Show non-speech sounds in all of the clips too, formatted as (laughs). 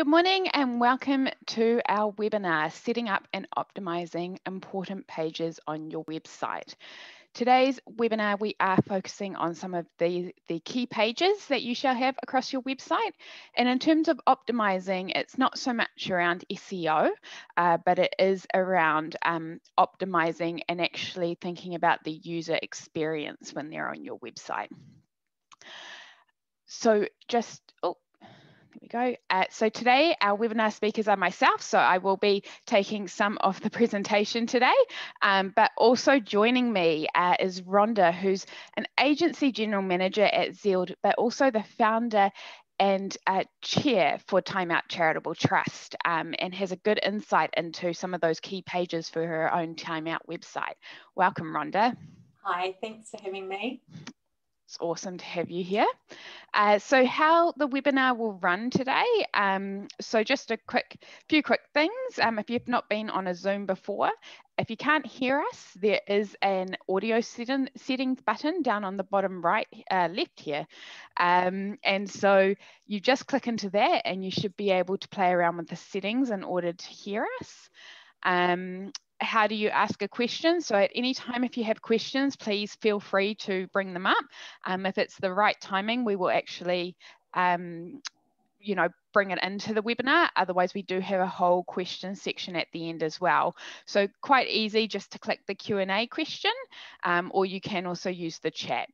Good morning and welcome to our webinar, Setting Up and Optimizing Important Pages on Your Website. Today's webinar, we are focusing on some of the, the key pages that you shall have across your website. And in terms of optimizing, it's not so much around SEO, uh, but it is around um, optimizing and actually thinking about the user experience when they're on your website. So just, oh, we go. Uh, so today our webinar speakers are myself, so I will be taking some of the presentation today, um, but also joining me uh, is Rhonda, who's an agency general manager at Zeald, but also the founder and uh, chair for Time Out Charitable Trust um, and has a good insight into some of those key pages for her own Time Out website. Welcome, Rhonda. Hi, thanks for having me. It's awesome to have you here. Uh, so how the webinar will run today. Um, so just a quick few quick things. Um, if you've not been on a Zoom before, if you can't hear us, there is an audio setting, settings button down on the bottom right, uh, left here. Um, and so you just click into that and you should be able to play around with the settings in order to hear us. Um, how do you ask a question? So at any time, if you have questions, please feel free to bring them up. Um, if it's the right timing, we will actually, um, you know, bring it into the webinar. Otherwise, we do have a whole question section at the end as well. So quite easy just to click the Q&A question, um, or you can also use the chat.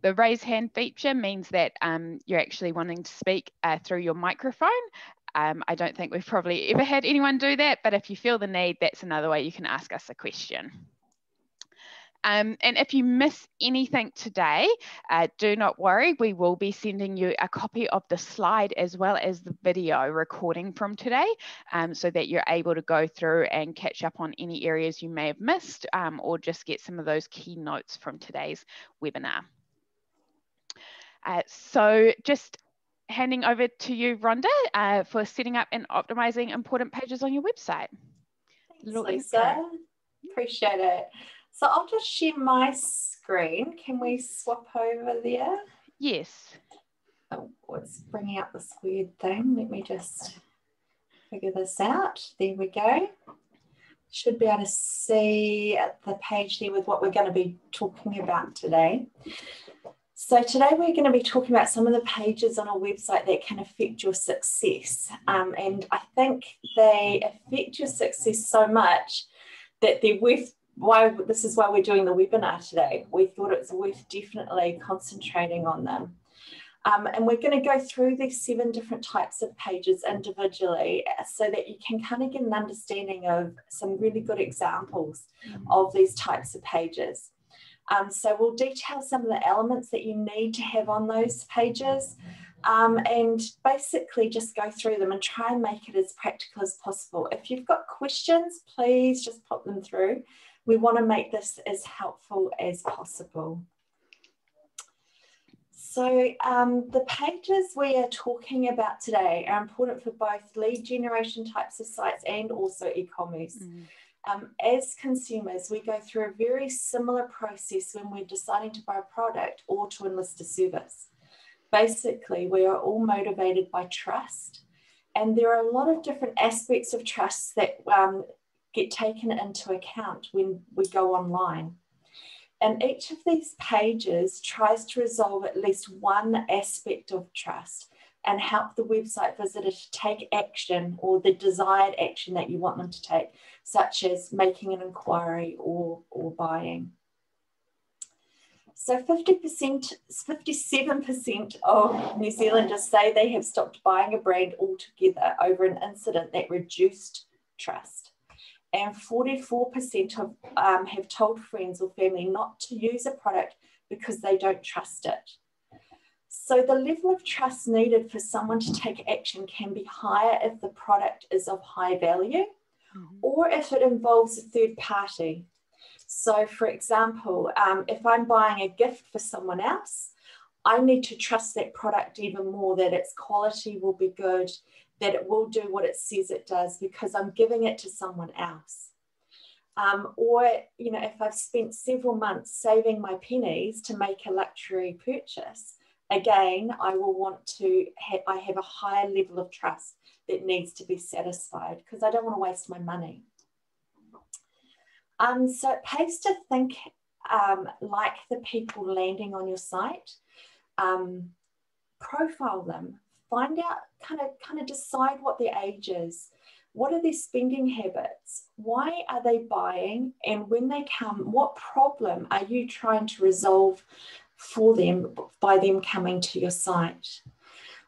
The raise hand feature means that um, you're actually wanting to speak uh, through your microphone um, I don't think we've probably ever had anyone do that, but if you feel the need, that's another way you can ask us a question. Um, and if you miss anything today, uh, do not worry. We will be sending you a copy of the slide as well as the video recording from today um, so that you're able to go through and catch up on any areas you may have missed um, or just get some of those key notes from today's webinar. Uh, so just handing over to you, Rhonda, uh, for setting up and optimizing important pages on your website. Thanks, Lisa. Appreciate it. So I'll just share my screen. Can we swap over there? Yes. Oh, it's bringing up this weird thing. Let me just figure this out. There we go. Should be able to see the page there with what we're going to be talking about today. So today we're going to be talking about some of the pages on our website that can affect your success. Um, and I think they affect your success so much that they're worth why this is why we're doing the webinar today. We thought it was worth definitely concentrating on them. Um, and we're going to go through these seven different types of pages individually uh, so that you can kind of get an understanding of some really good examples of these types of pages. Um, so we'll detail some of the elements that you need to have on those pages um, and basically just go through them and try and make it as practical as possible. If you've got questions, please just pop them through. We want to make this as helpful as possible. So um, the pages we are talking about today are important for both lead generation types of sites and also e-commerce. Mm. Um, as consumers, we go through a very similar process when we're deciding to buy a product or to enlist a service. Basically, we are all motivated by trust, and there are a lot of different aspects of trust that um, get taken into account when we go online. And each of these pages tries to resolve at least one aspect of trust and help the website visitor to take action or the desired action that you want them to take, such as making an inquiry or, or buying. So 50%, 57% of New Zealanders say they have stopped buying a brand altogether over an incident that reduced trust. And 44% of, um, have told friends or family not to use a product because they don't trust it. So the level of trust needed for someone to take action can be higher if the product is of high value mm-hmm. or if it involves a third party. So, for example, um, if I'm buying a gift for someone else, I need to trust that product even more, that its quality will be good, that it will do what it says it does because I'm giving it to someone else. Um, or, you know, if I've spent several months saving my pennies to make a luxury purchase, again, I will want to, have, I have a higher level of trust that needs to be satisfied because I don't want to waste my money. Um, so it pays to think um, like the people landing on your site. Um, profile them, find out, kind of, kind of decide what their age is. What are their spending habits? Why are they buying? And when they come, what problem are you trying to resolve for them by them coming to your site?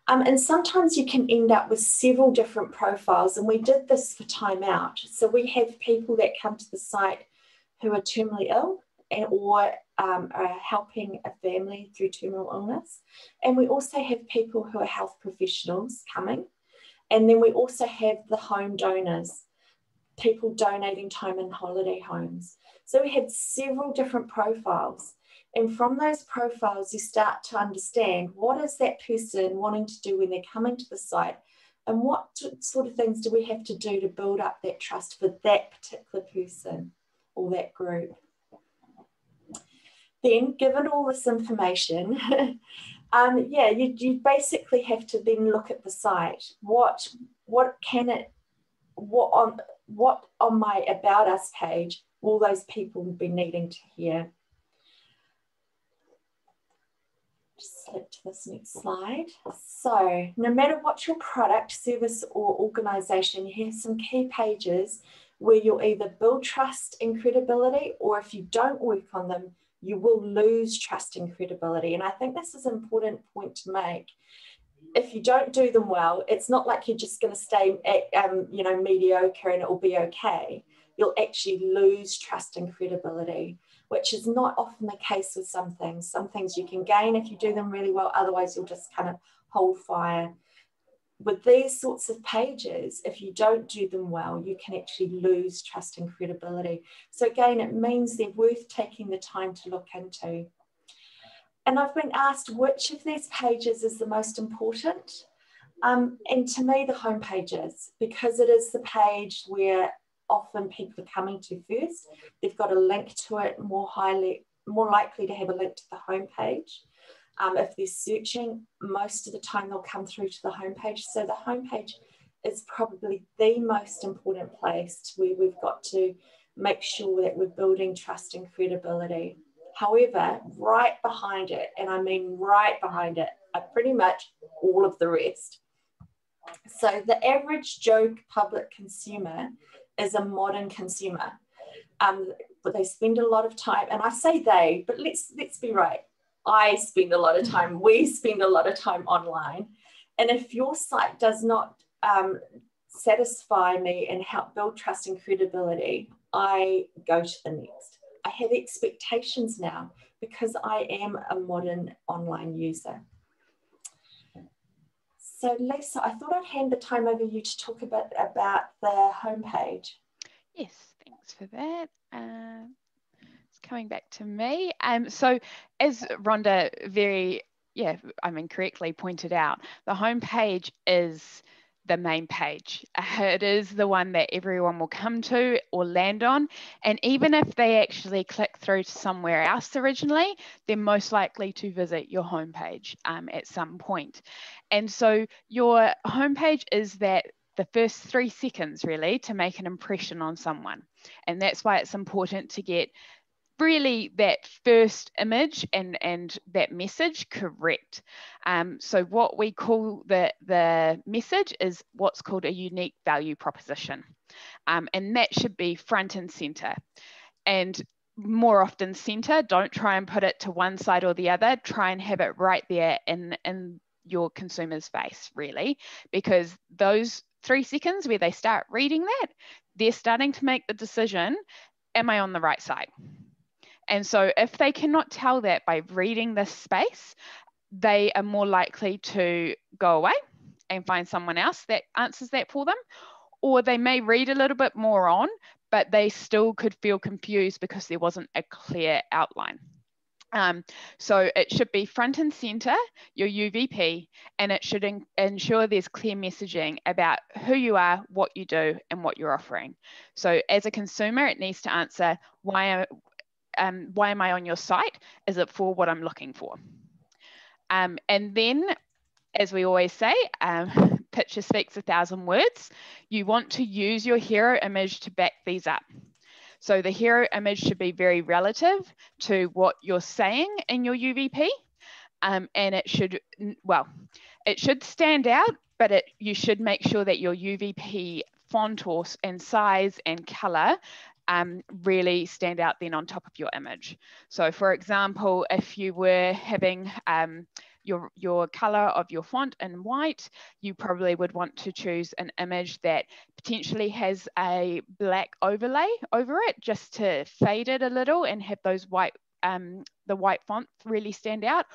Um, and sometimes you can end up with several different profiles. And we did this for Time Out. So we have people that come to the site who are terminally ill and, or um, are helping a family through terminal illness. And we also have people who are health professionals coming. And then we also have the home donors, people donating time in holiday homes. So we had several different profiles. And from those profiles, you start to understand what is that person wanting to do when they're coming to the site and what sort of things do we have to do to build up that trust for that particular person or that group. Then, given all this information, (laughs) um, yeah, you, you basically have to then look at the site. What what can it what on what on my about us page will those people be needing to hear? Just slip to this next slide. So, no matter what your product, service, or organization, you have some key pages where you'll either build trust and credibility, or if you don't work on them, you will lose trust and credibility. And I think this is an important point to make. If you don't do them well, it's not like you're just going to stay, at, um, you know, mediocre and it will be okay. You'll actually lose trust and credibility, which is not often the case with some things. Some things you can gain if you do them really well. Otherwise, you'll just kind of hold fire with these sorts of pages, if you don't do them well, you can actually lose trust and credibility. So again, it means they're worth taking the time to look into. And I've been asked which of these pages is the most important. Um, and to me, the home pages, because it is the page where often people are coming to first. They've got a link to it, more highly, more likely to have a link to the homepage. Um, if they're searching, most of the time they'll come through to the homepage. So the homepage is probably the most important place where we've got to make sure that we're building trust and credibility. However, right behind it, and I mean right behind it, are pretty much all of the rest. So the average Joe public consumer is a modern consumer. Um, but they spend a lot of time, and I say they, but let's let's be right. I spend a lot of time, we (laughs) spend a lot of time online. And if your site does not um, satisfy me and help build trust and credibility, I go to the next. I have expectations now because I am a modern online user. So Lisa, I thought I'd hand the time over you to talk a bit about the homepage. Yes, thanks for that. Uh, coming back to me. Um, so as Rhonda very, yeah, I mean, correctly pointed out, the homepage is the main page. (laughs) It is the one that everyone will come to or land on. And even if they actually click through to somewhere else originally, they're most likely to visit your homepage um, at some point. And so your homepage is that the first three seconds really to make an impression on someone. And that's why it's important to get really that first image and, and that message correct. Um, so what we call the, the message is what's called a unique value proposition. Um, and that should be front and center. And more often center, don't try and put it to one side or the other, try and have it right there in, in your consumer's face, really, because those three seconds where they start reading that, they're starting to make the decision, am I on the right side? And so if they cannot tell that by reading this space, they are more likely to go away and find someone else that answers that for them. Or they may read a little bit more on, but they still could feel confused because there wasn't a clear outline. Um, so it should be front and center, your UVP, and it should ensure there's clear messaging about who you are, what you do, and what you're offering. So as a consumer, it needs to answer why, um, why am I on your site? Is it for what I'm looking for? Um, and then, as we always say, um, (laughs) picture speaks a thousand words. You want to use your hero image to back these up. So the hero image should be very relative to what you're saying in your UVP. Um, and it should, well, it should stand out, but it, you should make sure that your UVP font or, and size and color um, really stand out then on top of your image. So for example, if you were having um, your, your color of your font in white, you probably would want to choose an image that potentially has a black overlay over it just to fade it a little and have those white, um, the white font really stand out.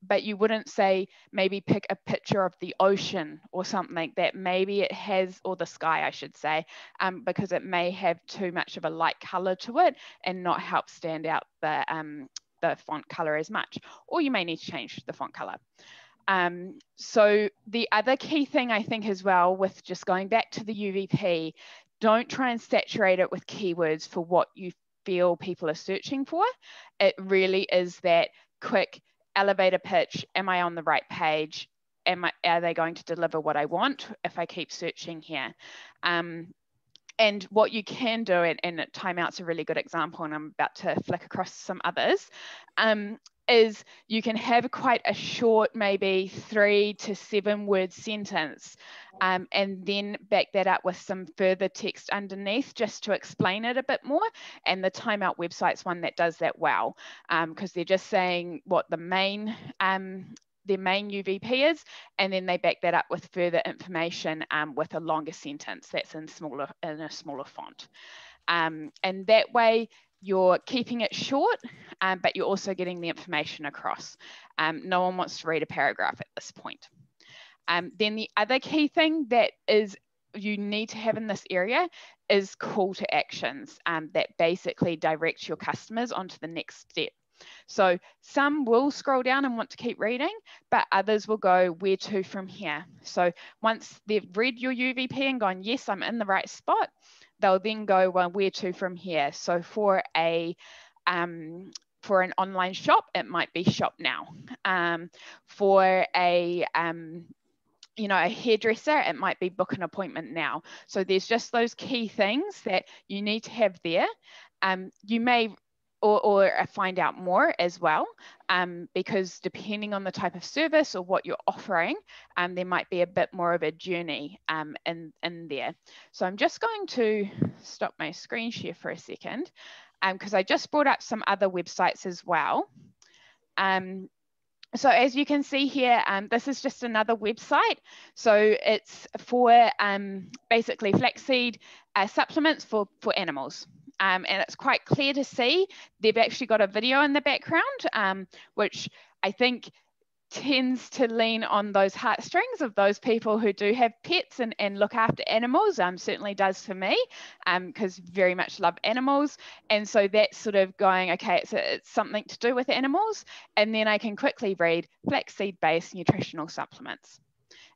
But you wouldn't say maybe pick a picture of the ocean or something that. Maybe it has or the sky i should say um, because it may have too much of a light color to it and not help stand out the um, the font color as much, or you may need to change the font color. Um, so the other key thing I think as well with just going back to the UVP, don't try and saturate it with keywords for what you feel people are searching for. It really is that quick elevator pitch. Am I on the right page? Am I, are they going to deliver what I want if I keep searching here? Um, and what you can do, and, and timeout's a really good example, and I'm about to flick across some others, um, is you can have quite a short, maybe three to seven word sentence, um, and then back that up with some further text underneath just to explain it a bit more. And the Timeout website's one that does that well because um, they're just saying what the main um, their main UVP is, and then they back that up with further information um, with a longer sentence that's in smaller in a smaller font. Um, and that way you're keeping it short, um, but you're also getting the information across. Um, no one wants to read a paragraph at this point. Um, then the other key thing that is you need to have in this area is call to actions um, that basically direct your customers onto the next step. So some will scroll down and want to keep reading, but others will go, where to from here? So once they've read your UVP and gone, yes, I'm in the right spot, they'll then go, well, where to from here? So for a um, for an online shop, it might be shop now. Um, for a um, you know, a hairdresser, it might be book an appointment now. So there's just those key things that you need to have there. Um, you may or, or find out more as well, um, because depending on the type of service or what you're offering, um, there might be a bit more of a journey um, in, in there. So I'm just going to stop my screen share for a second, because um, I just brought up some other websites as well. Um, so as you can see here, um, this is just another website. So it's for basically flaxseed uh, supplements for, for animals um, and it's quite clear to see they've actually got a video in the background, um, which I think tends to lean on those heartstrings of those people who do have pets and, and look after animals um, certainly does for me because um, very much love animals. And so that's sort of going okay it's, a, it's something to do with animals. And then i can quickly read flaxseed based nutritional supplements.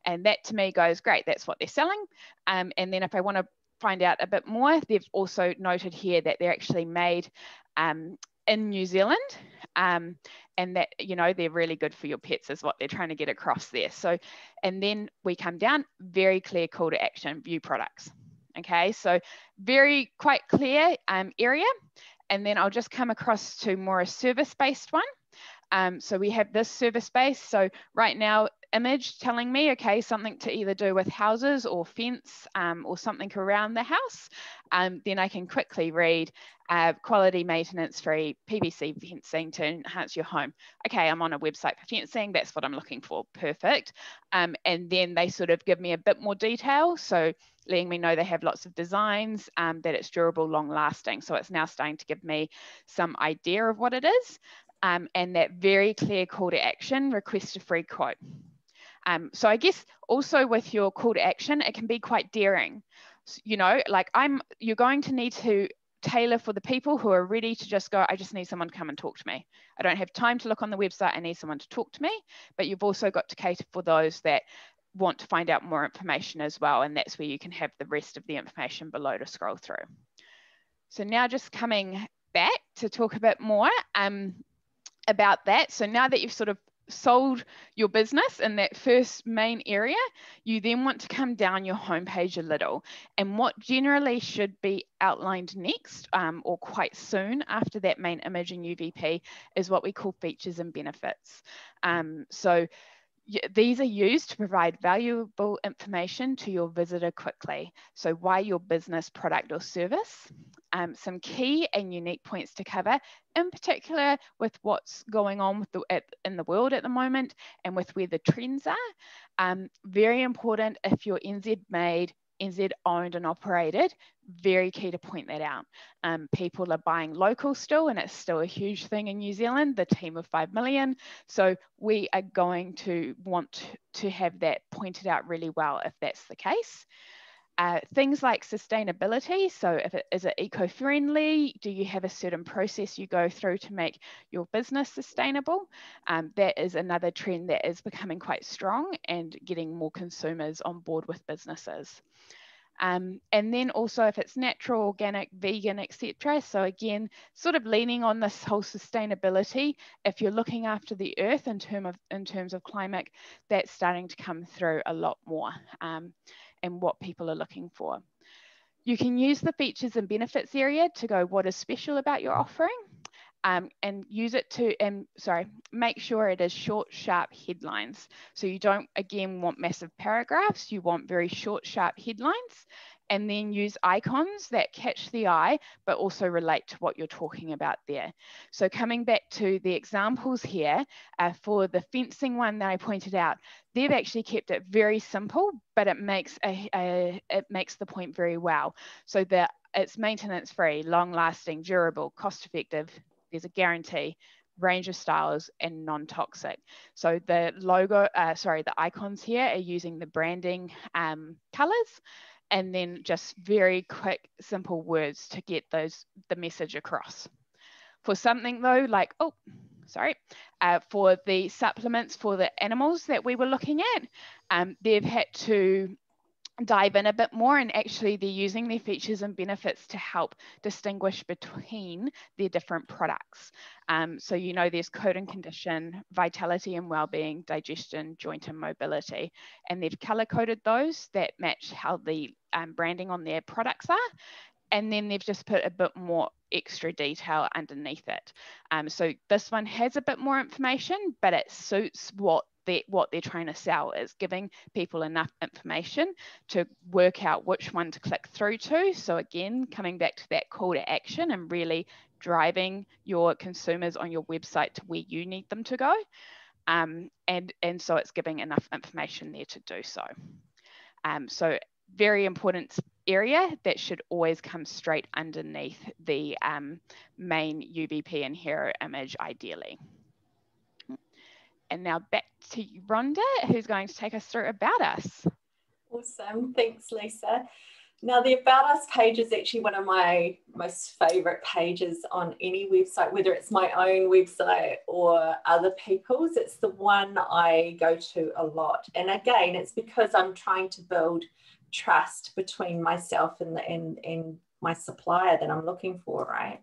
And that to me goes great that's what they're selling. Um, and then if i want to find out a bit more, they've also noted here that they're actually made um, in New Zealand um, and that, you know, they're really good for your pets is what they're trying to get across there. So, and then we come down, very clear call to action, view products. Okay, so very quite clear um, area. And then I'll just come across to more a service-based one. Um, so we have this service base. So right now image telling me, okay, something to either do with houses or fence um, or something around the house, um, then I can quickly read uh, quality maintenance free PVC fencing to enhance your home. Okay, I'm on a website for fencing. That's what I'm looking for. Perfect. Um, and then they sort of give me a bit more detail. So letting me know they have lots of designs, um, that it's durable, long lasting. So it's now starting to give me some idea of what it is. Um, and that very clear call to action, request a free quote. Um, so I guess also with your call to action, it can be quite daring. You know, like I'm, you're going to need to tailor for the people who are ready to just go, I just need someone to come and talk to me. I don't have time to look on the website. I need someone to talk to me. But you've also got to cater for those that want to find out more information as well. And that's where you can have the rest of the information below to scroll through. So now just coming back to talk a bit more um, about that. So now that you've sort of sold your business in that first main area, you then want to come down your homepage a little. And what generally should be outlined next um, or quite soon after that main image UVP is what we call features and benefits. Um, so these are used to provide valuable information to your visitor quickly. So why your business, product or service, um, some key and unique points to cover, in particular with what's going on with the, at, in the world at the moment and with where the trends are. Um, very important if you're NZ made, NZ owned and operated, very key to point that out. Um, people are buying local still, and it's still a huge thing in New Zealand, the team of 5 million. So we are going to want to have that pointed out really well if that's the case. Uh, things like sustainability. So, if it is it eco-friendly? Do you have a certain process you go through to make your business sustainable? Um, that is another trend that is becoming quite strong and getting more consumers on board with businesses. Um, and then also if it's natural, organic, vegan, etc. So again, sort of leaning on this whole sustainability. If you're looking after the earth in term of in terms of climate, that's starting to come through a lot more. Um, and what people are looking for. You can use the features and benefits area to go what is special about your offering um, and use it to, and sorry, make sure it is short, sharp headlines. So you don't, again, want massive paragraphs, you want very short, sharp headlines and then use icons that catch the eye, but also relate to what you're talking about there. So coming back to the examples here, uh, for the fencing one that I pointed out, they've actually kept it very simple, but it makes, a, a it makes the point very well. So that it's maintenance free, long lasting, durable, cost effective, there's a guarantee, range of styles and non-toxic. So the logo, uh, sorry, the icons here are using the branding um, colors and then just very quick, simple words to get those the message across. For something though, like, oh, sorry, uh, for the supplements for the animals that we were looking at, um, they've had to dive in a bit more and actually they're using their features and benefits to help distinguish between their different products. Um, so you know there's code and condition, vitality and well-being, digestion, joint and mobility, and they've color coded those that match how the um, branding on their products are. And then they've just put a bit more extra detail underneath it. Um, so this one has a bit more information, but it suits what they, what they're trying to sell is giving people enough information to work out which one to click through to. So again, coming back to that call to action and really driving your consumers on your website to where you need them to go. Um, and, and so it's giving enough information there to do so. Um, so very important area that should always come straight underneath the um, main UVP and hero image ideally. And now back to Rhonda, who's going to take us through About Us. Awesome. Thanks, Lisa. Now, the About Us page is actually one of my most favorite pages on any website, whether it's my own website or other people's. It's the one I go to a lot. And again, it's because I'm trying to build trust between myself and, the, and, and my supplier that I'm looking for, right?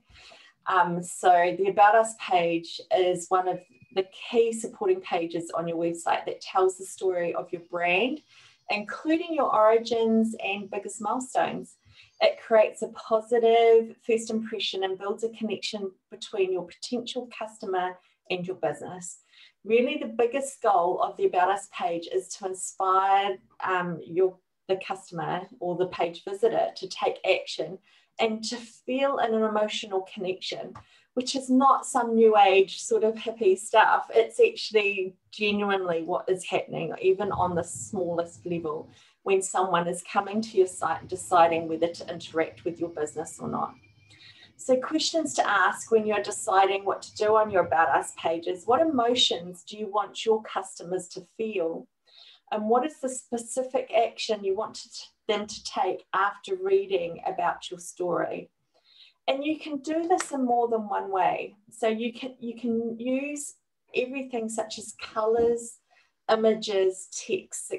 Um, so the About Us page is one of the key supporting pages on your website that tells the story of your brand, including your origins and biggest milestones. It creates a positive first impression and builds a connection between your potential customer and your business. Really, the biggest goal of the About Us page is to inspire um, your the customer or the page visitor to take action and to feel an emotional connection which is not some new age sort of hippie stuff. It's actually genuinely what is happening, even on the smallest level, when someone is coming to your site and deciding whether to interact with your business or not. So, questions to ask when you're deciding what to do on your About Us pages what emotions do you want your customers to feel? And what is the specific action you want them to take after reading about your story? And you can do this in more than one way. So you can you can use everything such as colors images text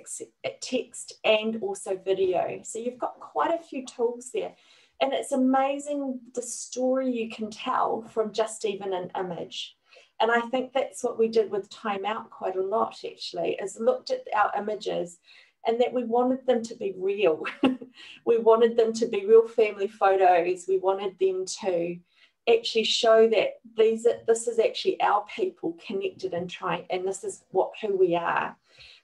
text and also video. So you've got quite a few tools there. And it's amazing the story you can tell from just even an image. And I think that's what we did with Time Out quite a lot, actually, is looked at our images and that we wanted them to be real. (laughs) we wanted them to be real family photos. We wanted them to actually show that these are, this is actually our people connected and trying, and this is what who we are.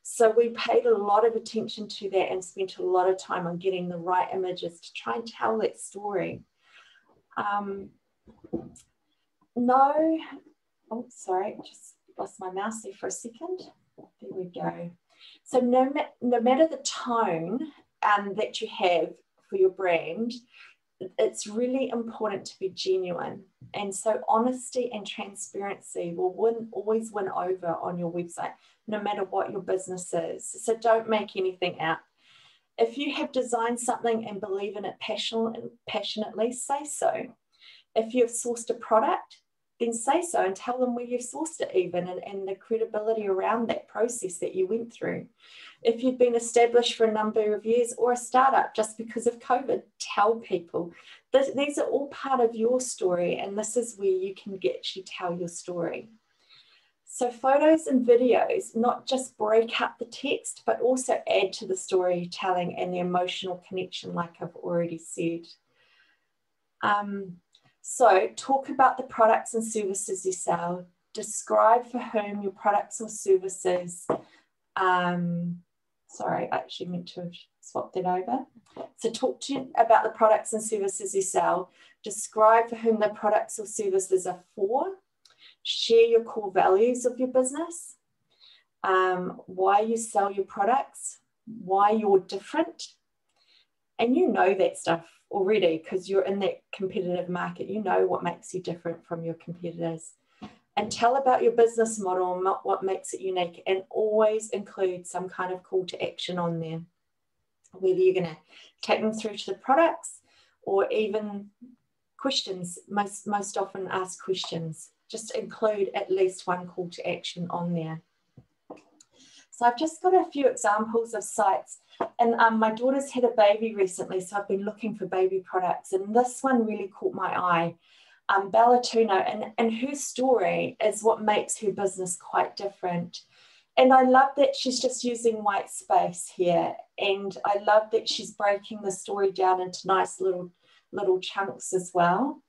So we paid a lot of attention to that and spent a lot of time on getting the right images to try and tell that story. Um, no, oh, sorry, just lost my mouse there for a second. There we go. So no, no matter the tone um, that you have for your brand, it's really important to be genuine. And so honesty and transparency will win, always win over on your website, no matter what your business is. So don't make anything up. If you have designed something and believe in it passionately, say so. If you've sourced a product, then say so and tell them where you've sourced it even and, and the credibility around that process that you went through. If you've been established for a number of years or a startup just because of COVID, tell people. This, these are all part of your story and this is where you can get actually tell your story. So photos and videos not just break up the text, but also add to the storytelling and the emotional connection like I've already said. Um, so talk about the products and services you sell. Describe for whom your products or services. Um, sorry, I actually meant to swapped that over. So talk to you about the products and services you sell. Describe for whom the products or services are for. Share your core values of your business. Um, why you sell your products. Why you're different. And you know that stuff already because you're in that competitive market. You know what makes you different from your competitors. And tell about your business model and what makes it unique, and always include some kind of call to action on there. Whether you're going to take them through to the products or even questions, most, most often ask questions. Just include at least one call to action on there. So I've just got a few examples of sites and um, my daughter's had a baby recently, so I've been looking for baby products. And this one really caught my eye. Um, Bellatunno, and, and her story is what makes her business quite different. And I love that she's just using white space here. And I love that she's breaking the story down into nice little little chunks as well.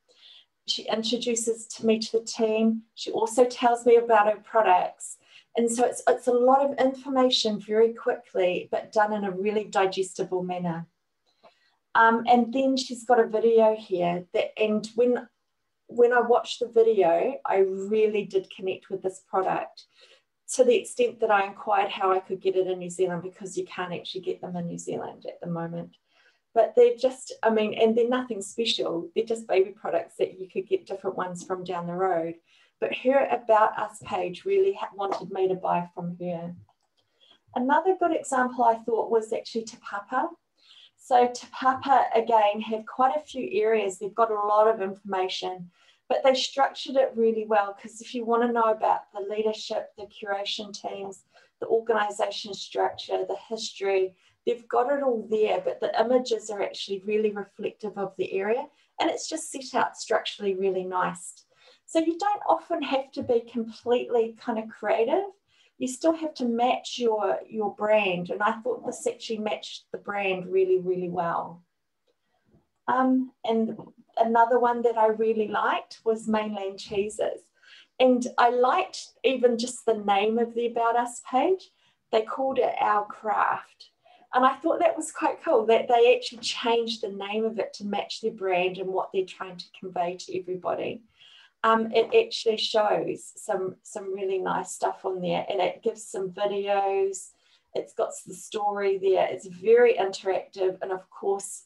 She introduces to me to the team. She also tells me about her products. And so it's, it's a lot of information very quickly, but done in a really digestible manner. Um, and then she's got a video here that, and when, when I watched the video, I really did connect with this product to the extent that I inquired how I could get it in New Zealand because you can't actually get them in New Zealand at the moment. But they're just, I mean, and they're nothing special. They're just baby products that you could get different ones from down the road. But her About Us page really wanted me to buy from her. Another good example I thought was actually Te Papa. So Te Papa, again, have quite a few areas. They've got a lot of information, but they structured it really well because if you want to know about the leadership, the curation teams, the organization structure, the history, they've got it all there, but the images are actually really reflective of the area and it's just set out structurally really nice. So you don't often have to be completely kind of creative. You still have to match your, your brand. And I thought this actually matched the brand really, really well. Um, and another one that I really liked was Mainland Cheeses. And I liked even just the name of the About Us page. They called it Our Craft. And I thought that was quite cool that they actually changed the name of it to match their brand and what they're trying to convey to everybody um, it actually shows some some really nice stuff on there and it gives some videos. It's got the story there. It's very interactive and of course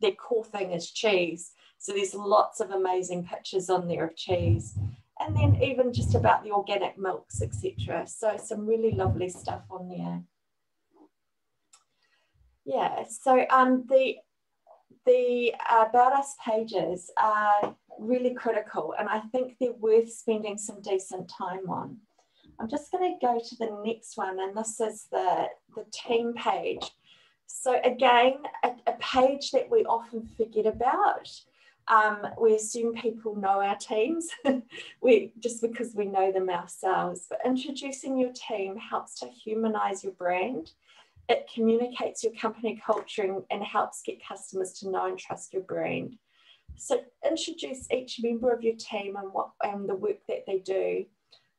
their core thing is cheese. So there's lots of amazing pictures on there of cheese. And then even just about the organic milks etc so some really lovely stuff on there. Yeah so um the the uh, about us pages are really critical and I think they're worth spending some decent time on. I'm just going to go to the next one and this is the, the team page. So again, a, a page that we often forget about. Um, we assume people know our teams, (laughs) we just because we know them ourselves. But introducing your team helps to humanize your brand. It communicates your company culture and, and helps get customers to know and trust your brand. So introduce each member of your team and what and the work that they do.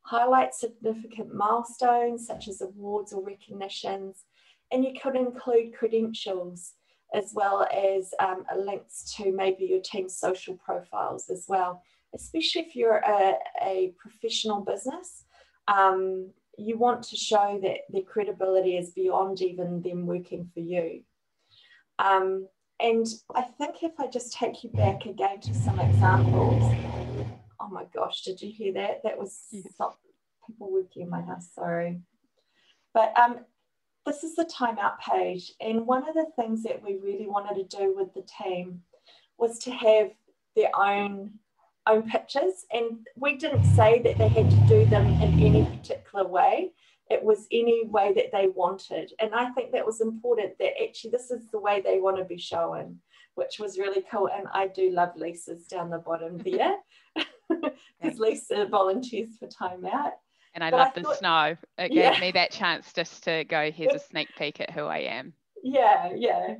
Highlight significant milestones such as awards or recognitions, and you could include credentials as well as um, links to maybe your team's social profiles as well, especially if you're a, a professional business. Um, you want to show that their credibility is beyond even them working for you. Um, and I think if I just take you back again to some examples, oh my gosh, did you hear that? That was people working in my house, sorry. But um, this is the timeout page. And one of the things that we really wanted to do with the team was to have their own own pictures. And we didn't say that they had to do them in any particular way. It was any way that they wanted. And I think that was important that actually this is the way they want to be shown, which was really cool. And I do love Lisa's down the bottom (laughs) there (laughs) because Lisa volunteers for timeout. And I but love I the snow. It yeah. gave me that chance just to go, here's a sneak peek at who I am. Yeah, yeah.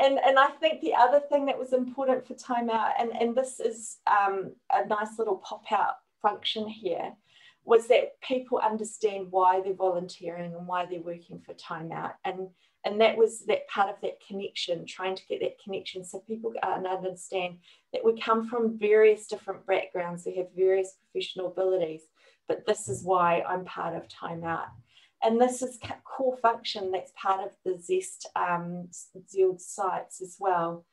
And, and I think the other thing that was important for timeout, and, and this is um, a nice little pop out function here, was that people understand why they're volunteering and why they're working for timeout. And, and that was that part of that connection, trying to get that connection so people can understand that we come from various different backgrounds, we have various professional abilities but this is why I'm part of Time Out. And this is core function that's part of the Zest um, sites as well,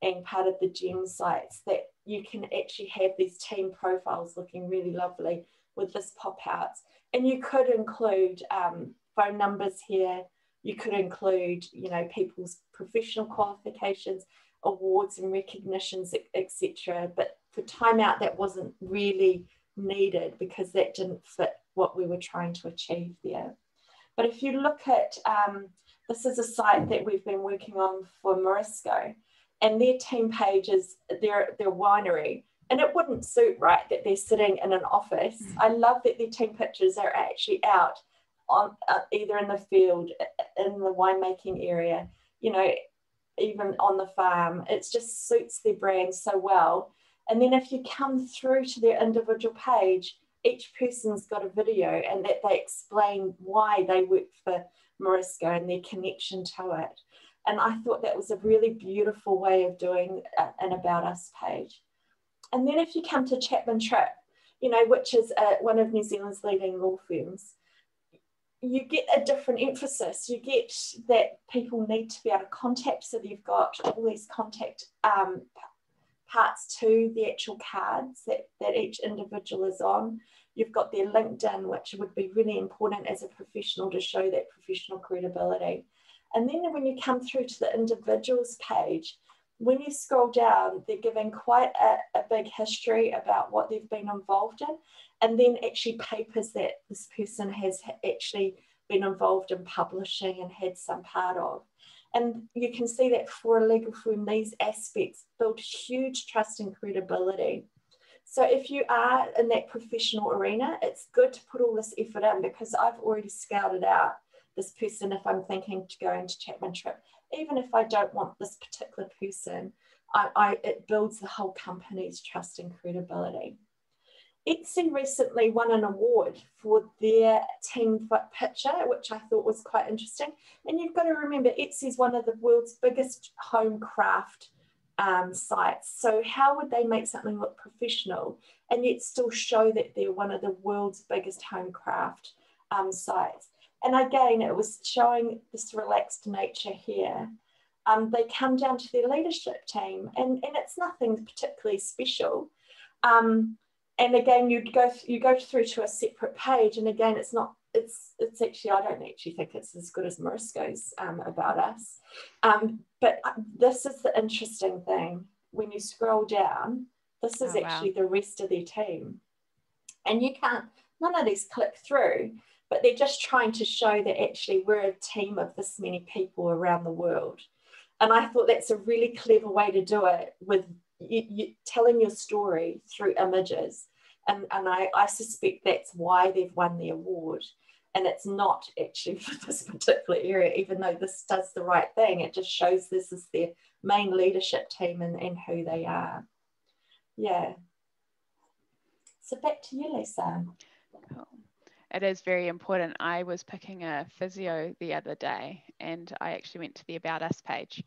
and part of the GEM sites that you can actually have these team profiles looking really lovely with this pop outs. And you could include um, phone numbers here. You could include, you know, people's professional qualifications, awards and recognitions, etc. But for timeout, that wasn't really needed because that didn't fit what we were trying to achieve there. But if you look at, um, this is a site that we've been working on for Morisco, and their team page is their, their winery. And it wouldn't suit right that they're sitting in an office. Mm. I love that their team pictures are actually out on uh, either in the field, in the winemaking area, you know, even on the farm. It just suits their brand so well and then if you come through to their individual page, each person's got a video and that they explain why they work for Morisco and their connection to it. And I thought that was a really beautiful way of doing an About Us page. And then if you come to Chapman Tripp, you know, which is a, one of New Zealand's leading law firms, you get a different emphasis. You get that people need to be able to contact. So you've got all these contact um, parts to the actual cards that, that each individual is on. You've got their LinkedIn, which would be really important as a professional to show that professional credibility. And then when you come through to the individuals page, when you scroll down, they're giving quite a, a big history about what they've been involved in, and then actually papers that this person has actually been involved in publishing and had some part of. And you can see that for a legal firm, these aspects build huge trust and credibility. So if you are in that professional arena, it's good to put all this effort in because I've already scouted out this person if I'm thinking to go into Chapman Tripp. Even if I don't want this particular person, I, I, it builds the whole company's trust and credibility. Etsy recently won an award for their team picture, which I thought was quite interesting. And you've got to remember, Etsy is one of the world's biggest home craft um, sites. So, how would they make something look professional and yet still show that they're one of the world's biggest home craft um, sites? And again, it was showing this relaxed nature here. Um, they come down to their leadership team, and, and it's nothing particularly special. Um, and again you'd go you go through to a separate page and again it's not it's it's actually I don't actually think it's as good as Morisco's um, about us um, but uh, this is the interesting thing when you scroll down this is oh, actually wow. the rest of their team and you can't none of these click through but they're just trying to show that actually we're a team of this many people around the world and I thought that's a really clever way to do it with you, you telling your story through images. And, and I, I suspect that's why they've won the award. And it's not actually (laughs) for this particular area, even though this does the right thing. It just shows this is their main leadership team and, and who they are. Yeah. So back to you, Lisa. It is very important. I was picking a physio the other day and I actually went to the About Us page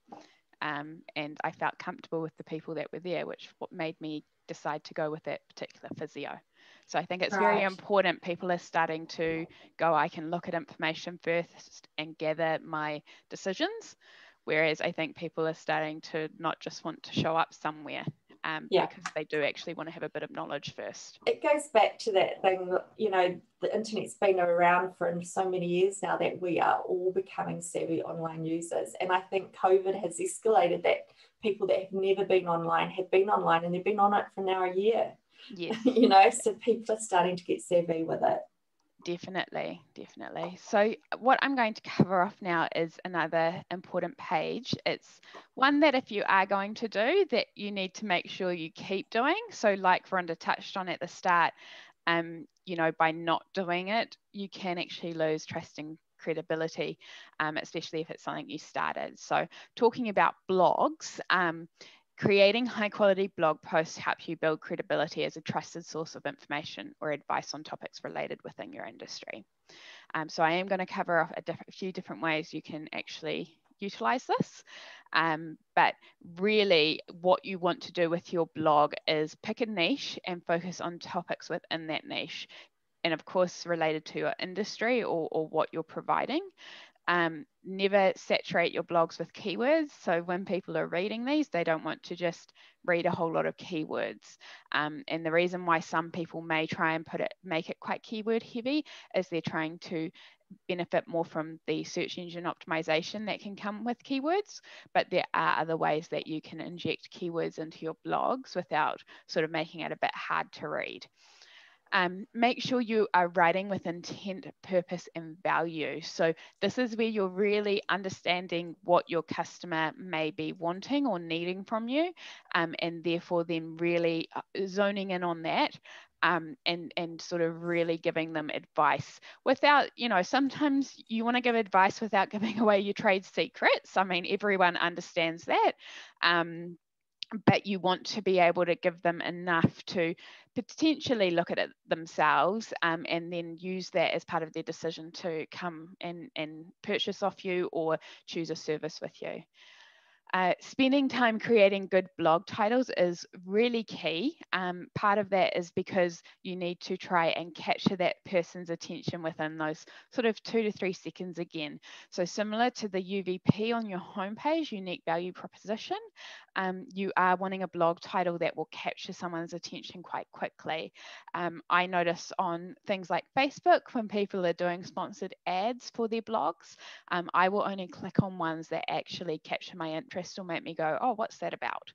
um, and I felt comfortable with the people that were there, which what made me decide to go with that particular physio. So I think it's right. very important. People are starting to go, I can look at information first and gather my decisions. Whereas I think people are starting to not just want to show up somewhere um, yeah. because they do actually want to have a bit of knowledge first. It goes back to that thing, you know, the internet's been around for so many years now that we are all becoming savvy online users. And I think COVID has escalated that people that have never been online have been online and they've been on it for now a year. Yeah. (laughs) you know, so people are starting to get savvy with it. Definitely, definitely. So, what I'm going to cover off now is another important page. It's one that if you are going to do, that you need to make sure you keep doing. So, like Rhonda touched on at the start, um, you know, by not doing it, you can actually lose trust and credibility, um, especially if it's something you started. So, talking about blogs, um, Creating high quality blog posts help you build credibility as a trusted source of information or advice on topics related within your industry. Um, so I am going to cover off a diff few different ways you can actually utilize this. Um, but really what you want to do with your blog is pick a niche and focus on topics within that niche. And of course, related to your industry or, or what you're providing. Um, never saturate your blogs with keywords. So when people are reading these, they don't want to just read a whole lot of keywords. Um, and the reason why some people may try and put it, make it quite keyword heavy, is they're trying to benefit more from the search engine optimization that can come with keywords. But there are other ways that you can inject keywords into your blogs without sort of making it a bit hard to read. Um, make sure you are writing with intent, purpose, and value. So, this is where you're really understanding what your customer may be wanting or needing from you, um, and therefore then really uh, zoning in on that. Um, and and sort of really giving them advice without you know sometimes you want to give advice without (laughs) giving away your trade secrets i mean everyone understands that um, but you want to be able to give them enough to potentially look at it themselves um, and then use that as part of their decision to come and, and purchase off you or choose a service with you. Uh, spending time creating good blog titles is really key. Um, part of that is because you need to try and capture that person's attention within those sort of two to three seconds again. So similar to the UVP on your homepage, unique value proposition, um, you are wanting a blog title that will capture someone's attention quite quickly. Um, I notice on things like Facebook when people are doing sponsored ads for their blogs, um, I will only click on ones that actually capture my interest or make me go, oh, what's that about?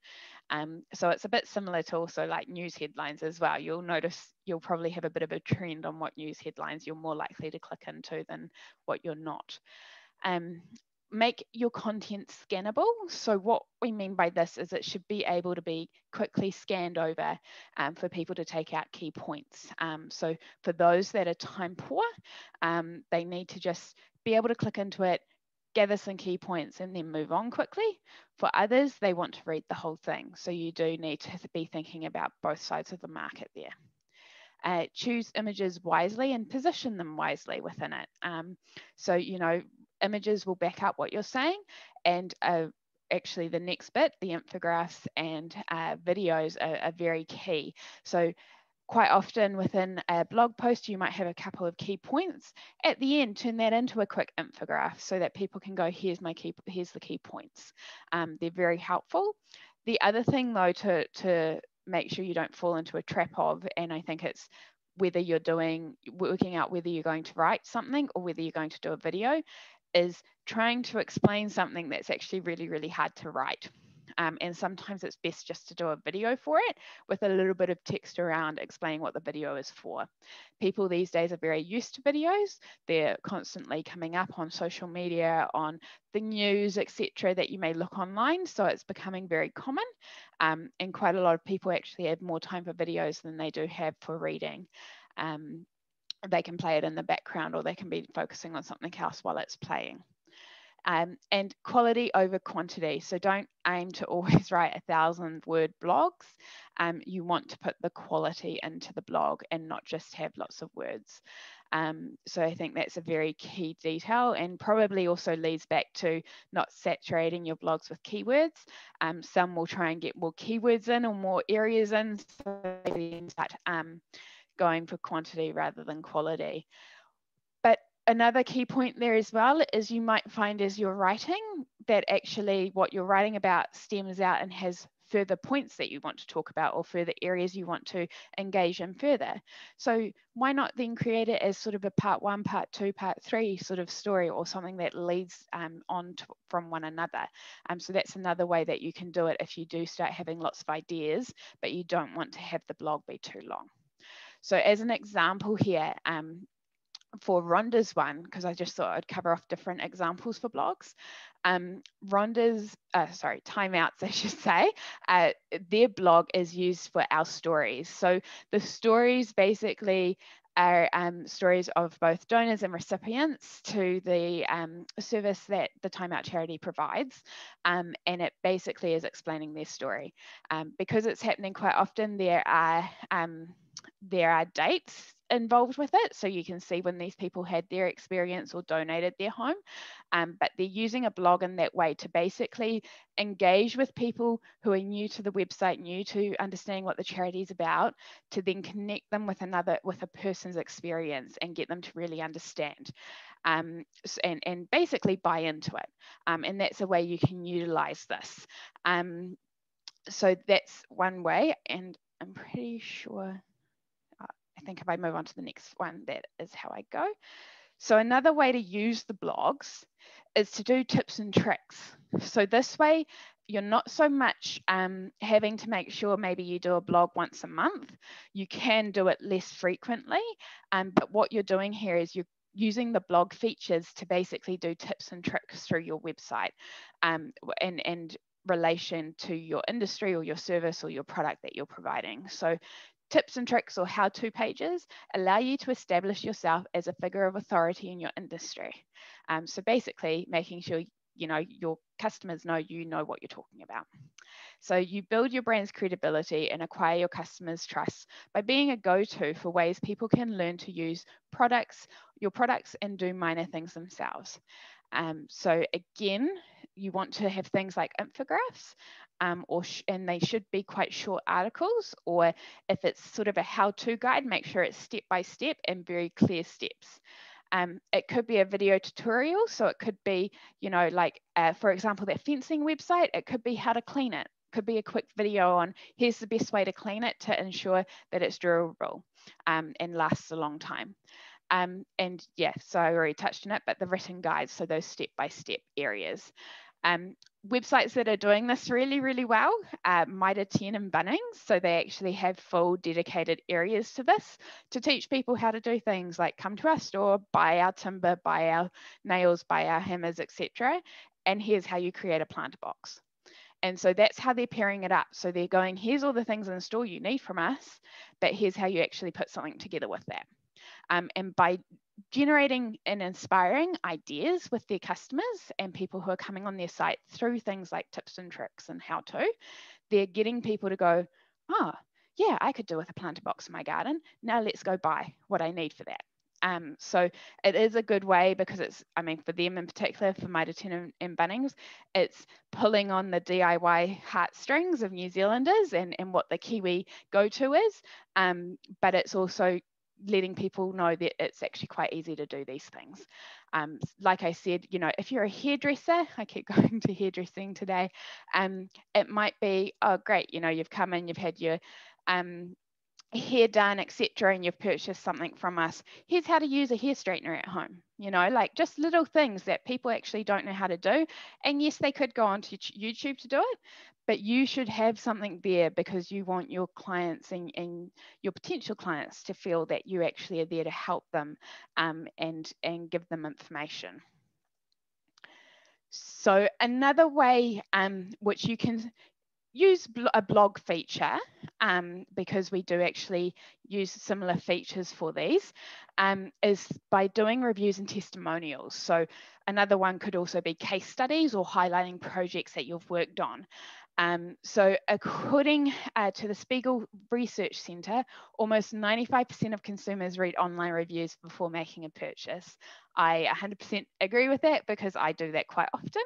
Um, so it's a bit similar to also like news headlines as well. You'll notice you'll probably have a bit of a trend on what news headlines you're more likely to click into than what you're not. Um, make your content scannable. So what we mean by this is it should be able to be quickly scanned over um, for people to take out key points. Um, so for those that are time poor, um, they need to just be able to click into it, gather some key points and then move on quickly. For others, they want to read the whole thing. So you do need to be thinking about both sides of the market there. Uh, choose images wisely and position them wisely within it. Um, so, you know, images will back up what you're saying and uh, actually the next bit, the infographics and uh, videos are, are, very key. So quite often within a blog post, you might have a couple of key points. At the end, turn that into a quick infographic so that people can go, here's my key, here's the key points. Um, they're very helpful. The other thing though to, to make sure you don't fall into a trap of, and I think it's whether you're doing working out whether you're going to write something or whether you're going to do a video is trying to explain something that's actually really, really hard to write. Um, and sometimes it's best just to do a video for it with a little bit of text around explaining what the video is for. People these days are very used to videos. They're constantly coming up on social media, on the news, etc., that you may look online. So it's becoming very common. Um, and quite a lot of people actually have more time for videos than they do have for reading. Um, they can play it in the background or they can be focusing on something else while it's playing. Um, and quality over quantity. So don't aim to always (laughs) write a thousand word blogs. Um, you want to put the quality into the blog and not just have lots of words. Um, so I think that's a very key detail and probably also leads back to not saturating your blogs with keywords. Um, some will try and get more keywords in or more areas in, so they um, going for quantity rather than quality. Another key point there as well is you might find as you're writing that actually what you're writing about stems out and has further points that you want to talk about or further areas you want to engage in further. So why not then create it as sort of a part one, part two, part three sort of story or something that leads um, on to, from one another. Um, so that's another way that you can do it if you do start having lots of ideas, but you don't want to have the blog be too long. So as an example here, um, for Rhonda's one, because I just thought I'd cover off different examples for blogs. Um, Rhonda's, uh, sorry, Time Out's, (laughs) I should say, uh, their blog is used for our stories. So the stories basically are um, stories of both donors and recipients to the um, service that the Time Out charity provides. Um, and it basically is explaining their story. Um, because it's happening quite often, there are um, there are dates involved with it. So you can see when these people had their experience or donated their home. Um, but they're using a blog in that way to basically engage with people who are new to the website, new to understanding what the charity is about, to then connect them with another, with a person's experience and get them to really understand. Um, and, and basically buy into it. Um, and that's a way you can utilize this. Um, so that's one way. And I'm pretty sure I think if I move on to the next one, that is how I go. So another way to use the blogs is to do tips and tricks. So this way, you're not so much um, having to make sure maybe you do a blog once a month. You can do it less frequently. Um, but what you're doing here is you're using the blog features to basically do tips and tricks through your website um, and, and relation to your industry or your service or your product that you're providing. So Tips and tricks or how to pages allow you to establish yourself as a figure of authority in your industry. Um, so basically, making sure you know your customers know you know what you're talking about. So you build your brand's credibility and acquire your customers' trust by being a go-to for ways people can learn to use products, your products, and do minor things themselves. Um, so again, you want to have things like infographics um, or and they should be quite short articles or if it's sort of a how-to guide, make sure it's step by step and very clear steps. Um, it could be a video tutorial. So it could be, you know, like, uh, for example, that fencing website, it could be how to clean it. Could be a quick video on here's the best way to clean it to ensure that it's durable um, and lasts a long time. Um, and yeah, so I already touched on it, but the written guides, so those step-by-step -step areas. Um, websites that are doing this really, really well, uh, Mitre 10 and Bunnings. So they actually have full dedicated areas to this to teach people how to do things like come to our store, buy our timber, buy our nails, buy our hammers, etc. And here's how you create a planter box. And so that's how they're pairing it up. So they're going, here's all the things in the store you need from us, but here's how you actually put something together with that. Um, and by generating and inspiring ideas with their customers and people who are coming on their site through things like tips and tricks and how to, they're getting people to go, oh, yeah, I could do with a planter box in my garden. Now let's go buy what I need for that. Um, so it is a good way because it's, I mean, for them in particular, for 10 and, and Bunnings, it's pulling on the DIY heartstrings of New Zealanders and, and what the Kiwi go-to is. Um, but it's also letting people know that it's actually quite easy to do these things. Um, like I said, you know, if you're a hairdresser, (laughs) I keep (laughs) going to hairdressing today, um, it might be, oh, great, you know, you've come in, you've had your um, hair done, etc., and you've purchased something from us, here's how to use a hair straightener at home. You know, like just little things that people actually don't know how to do. And yes, they could go onto YouTube to do it, but you should have something there because you want your clients and, and your potential clients to feel that you actually are there to help them um, and, and give them information. So another way um, which you can use a blog feature um, because we do actually use similar features for these um, is by doing reviews and testimonials. So another one could also be case studies or highlighting projects that you've worked on. Um, so according uh, to the Spiegel Research Centre, almost 95% of consumers read online reviews before making a purchase. I 100% agree with that because I do that quite often.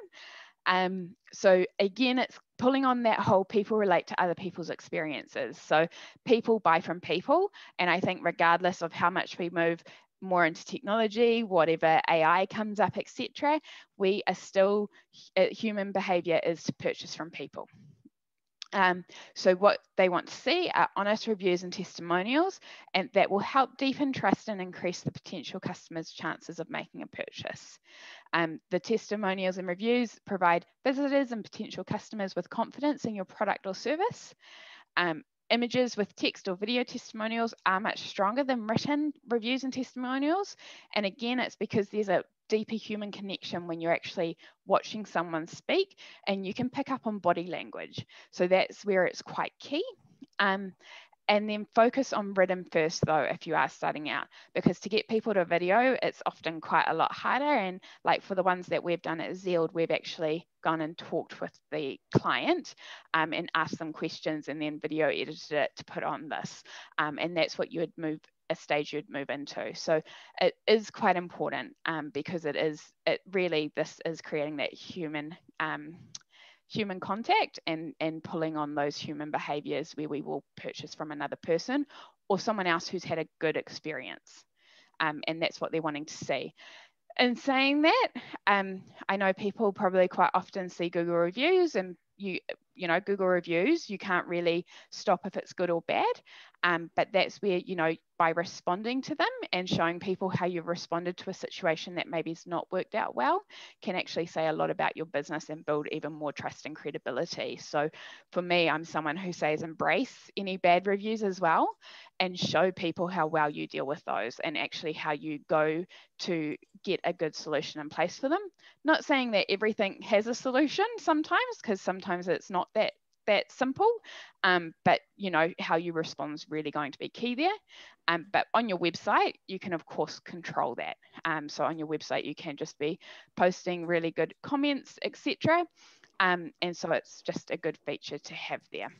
Um, so again, it's pulling on that whole people relate to other people's experiences. So people buy from people. And I think regardless of how much we move more into technology, whatever AI comes up, etc., we are still, uh, human behavior is to purchase from people. Um, so what they want to see are honest reviews and testimonials, and that will help deepen trust and increase the potential customer's chances of making a purchase. Um, the testimonials and reviews provide visitors and potential customers with confidence in your product or service. Um, images with text or video testimonials are much stronger than written reviews and testimonials. And again, it's because there's a deeper human connection when you're actually watching someone speak and you can pick up on body language. So that's where it's quite key. Um, and then focus on rhythm first though if you are starting out because to get people to video it's often quite a lot harder. And like for the ones that we've done at Zeald we've actually gone and talked with the client um, and asked them questions and then video edited it to put on this um, and that's what you would move a stage you'd move into. So it is quite important um, because it is it really this is creating that human um, human contact and, and pulling on those human behaviors where we will purchase from another person or someone else who's had a good experience. Um, and that's what they're wanting to see. In saying that, um, I know people probably quite often see Google reviews and you you know google reviews you can't really stop if it's good or bad. Um, but that's where you know by responding to them and showing people how you've responded to a situation that maybe has not worked out well can actually say a lot about your business and build even more trust and credibility. So for me i'm someone who says embrace any bad reviews as well and show people how well you deal with those and actually how you go to get a good solution in place for them. Not saying that everything has a solution sometimes because sometimes it's not that that simple um, but you know how you respond is really going to be key there. Um, but on your website you can of course control that. Um, so on your website you can just be posting really good comments etc um, and so it's just a good feature to have there.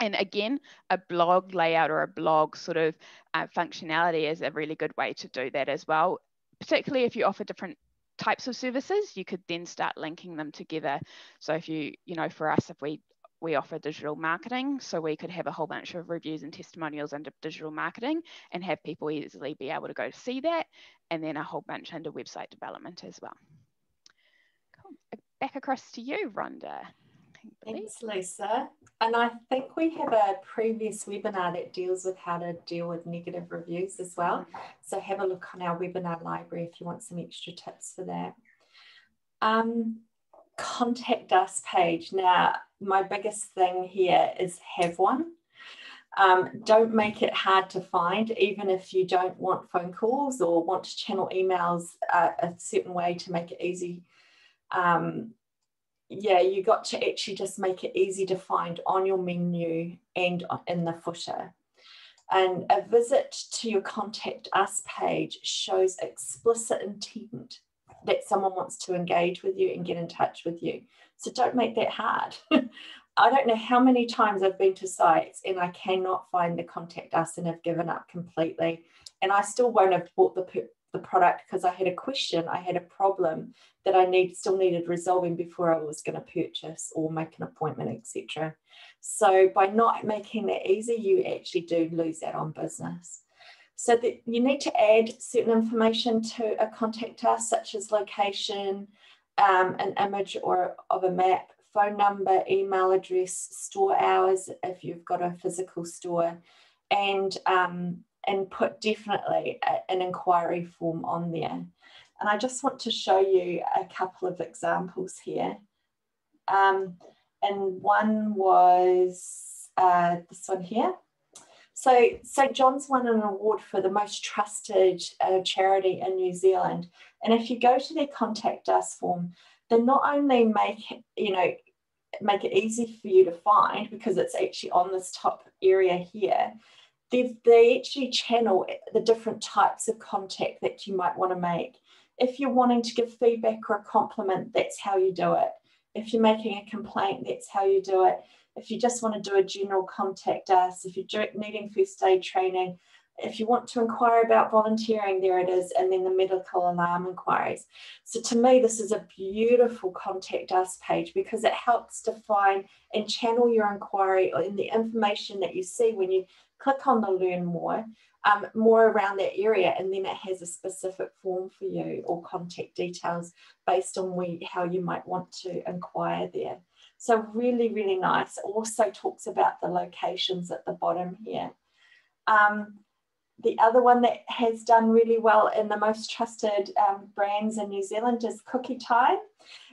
And again, a blog layout or a blog sort of uh, functionality is a really good way to do that as well, particularly if you offer different types of services, you could then start linking them together. So if you, you know, for us, if we we offer digital marketing, so we could have a whole bunch of reviews and testimonials under digital marketing and have people easily be able to go see that, and then a whole bunch under website development as well. Cool. Back across to you, Rhonda. Thanks, Lisa. And I think we have a previous webinar that deals with how to deal with negative reviews as well. Mm-hmm. So have a look on our webinar library if you want some extra tips for that. Um, contact us page. Now, my biggest thing here is have one. Um, don't make it hard to find, even if you don't want phone calls or want to channel emails uh, a certain way to make it easy. Um, yeah, you got to actually just make it easy to find on your menu and in the footer. And a visit to your contact us page shows explicit intent that someone wants to engage with you and get in touch with you. So don't make that hard. (laughs) I don't know how many times I've been to sites and I cannot find the contact us and have given up completely. And I still won't have bought the the product because I had a question, I had a problem that I need still needed resolving before I was going to purchase or make an appointment, etc. So by not making that easy, you actually do lose out on business. So that you need to add certain information to a contact us, such as location, um, an image or of a map, phone number, email address, store hours if you've got a physical store, and um, and put definitely a, an inquiry form on there. And I just want to show you a couple of examples here. Um, and one was uh, this one here. So St John's won an award for the most trusted uh, charity in New Zealand. And if you go to their contact us form, they not only make you know make it easy for you to find because it's actually on this top area here. They, they actually channel eh, the different types of contact that you might want to make. If you're wanting to give feedback or a compliment, that's how you do it. If you're making a complaint, that's how you do it. If you just want to do a general contact us, if you're needing first aid training, if you want to inquire about volunteering, there it is, and then the medical alarm inquiries. So to me, this is a beautiful contact us page because it helps define and channel your inquiry in the information that you see when you click on the learn more, um, more around that area, and then it has a specific form for you or contact details based on we, how you might want to inquire there. So really, really nice. Also talks about the locations at the bottom here. Um, the other one that has done really well in the most trusted um, brands in New Zealand is Cookie Time.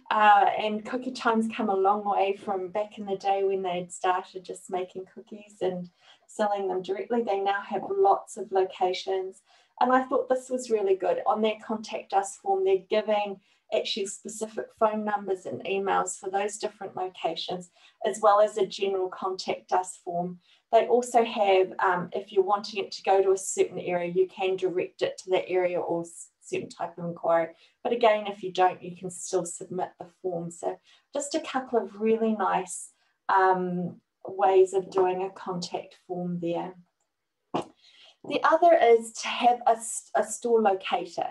Uh, and Cookie Time's come a long way from back in the day when they'd started just making cookies and selling them directly. They now have lots of locations. And I thought this was really good. On their contact us form, they're giving actually specific phone numbers and emails for those different locations, as well as a general contact us form they also have, um, if you're wanting it to go to a certain area, you can direct it to that area or certain type of inquiry. But again, if you don't, you can still submit the form. So just a couple of really nice um, ways of doing a contact form there. The other is to have a, a store locator.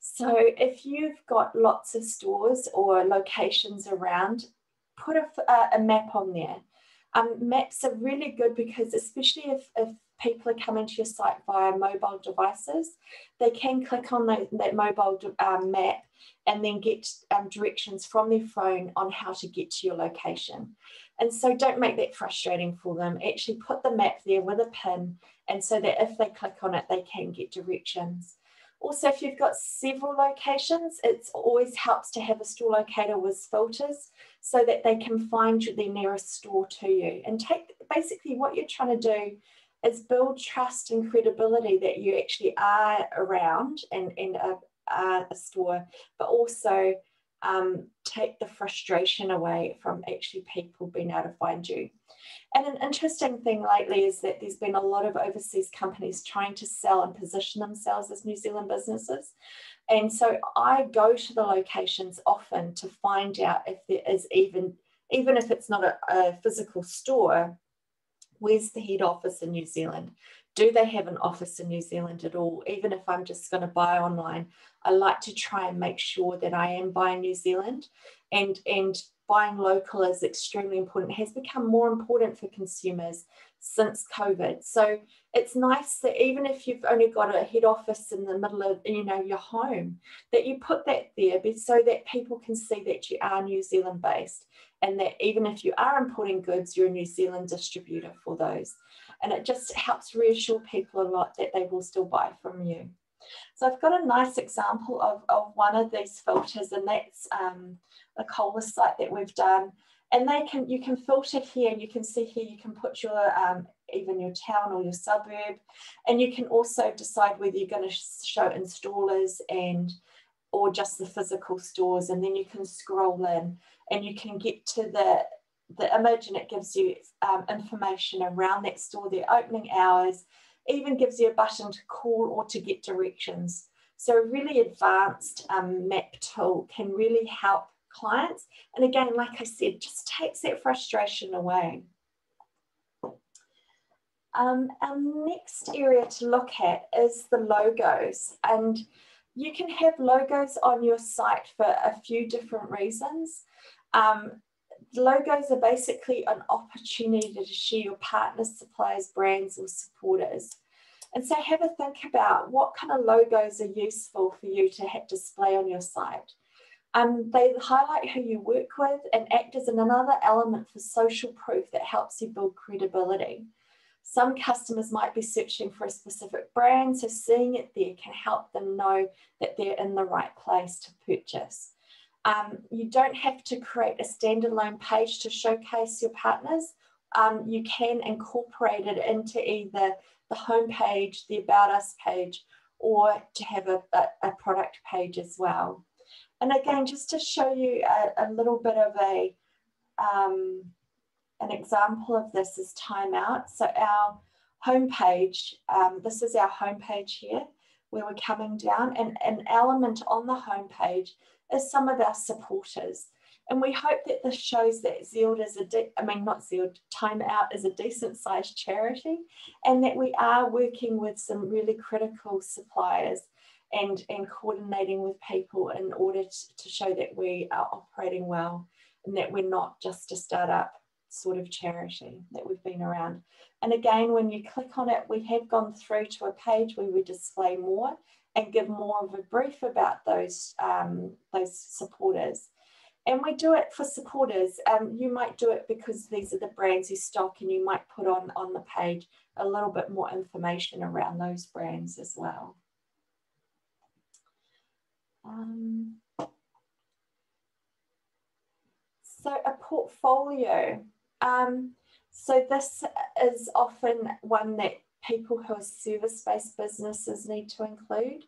So if you've got lots of stores or locations around, put a, a map on there. Um, maps are really good because especially if, if people are coming to your site via mobile devices, they can click on the, that mobile um, map and then get um, directions from their phone on how to get to your location. And so don't make that frustrating for them. Actually put the map there with a pin and so that if they click on it, they can get directions. Also, if you've got several locations, it always helps to have a store locator with filters so that they can find the nearest store to you. And take basically what you're trying to do is build trust and credibility that you actually are around and, and a, a store, but also um, take the frustration away from actually people being able to find you. And an interesting thing lately is that there's been a lot of overseas companies trying to sell and position themselves as New Zealand businesses. And so I go to the locations often to find out if there is even, even if it's not a, a physical store, where's the head office in New Zealand? Do they have an office in New Zealand at all? Even if I'm just going to buy online, I like to try and make sure that I am buying New Zealand and, and buying local is extremely important, has become more important for consumers since COVID. So it's nice that even if you've only got a head office in the middle of you know your home, that you put that there so that people can see that you are New Zealand based and that even if you are importing goods, you're a New Zealand distributor for those. And it just helps reassure people a lot that they will still buy from you. So I've got a nice example of, of one of these filters and that's um, the Cola site that we've done. And they can you can filter here and you can see here you can put your um, even your town or your suburb and you can also decide whether you're going to show installers and or just the physical stores and then you can scroll in and you can get to the the image and it gives you um, information around that store, their opening hours, even gives you a button to call or to get directions. So a really advanced um, map tool can really help clients. And again, like I said, just takes that frustration away. Um, our next area to look at is the logos. And you can have logos on your site for a few different reasons. Um, logos are basically an opportunity to share your partners, suppliers, brands, or supporters. And so have a think about what kind of logos are useful for you to have display on your site. Um, they highlight who you work with and act as another element for social proof that helps you build credibility. Some customers might be searching for a specific brand, so seeing it there can help them know that they're in the right place to purchase. Um, you don't have to create a standalone page to showcase your partners. Um, you can incorporate it into either the home page, the About Us page, or to have a, a, a product page as well. And again, just to show you a, a little bit of a, um, an example of this is Time Out. So our homepage, um, this is our homepage here where we're coming down and an element on the homepage is some of our supporters. And we hope that this shows that Zeald is a, I mean, not Zeald, Time Out is a decent sized charity and that we are working with some really critical suppliers and, and coordinating with people in order to, to show that we are operating well and that we're not just a startup sort of charity that we've been around. And again, when you click on it, we have gone through to a page where we display more and give more of a brief about those, um, those supporters. And we do it for supporters. Um, you might do it because these are the brands you stock and you might put on, on the page a little bit more information around those brands as well. Um, so a portfolio. Um, so this is often one that people who are service-based businesses need to include.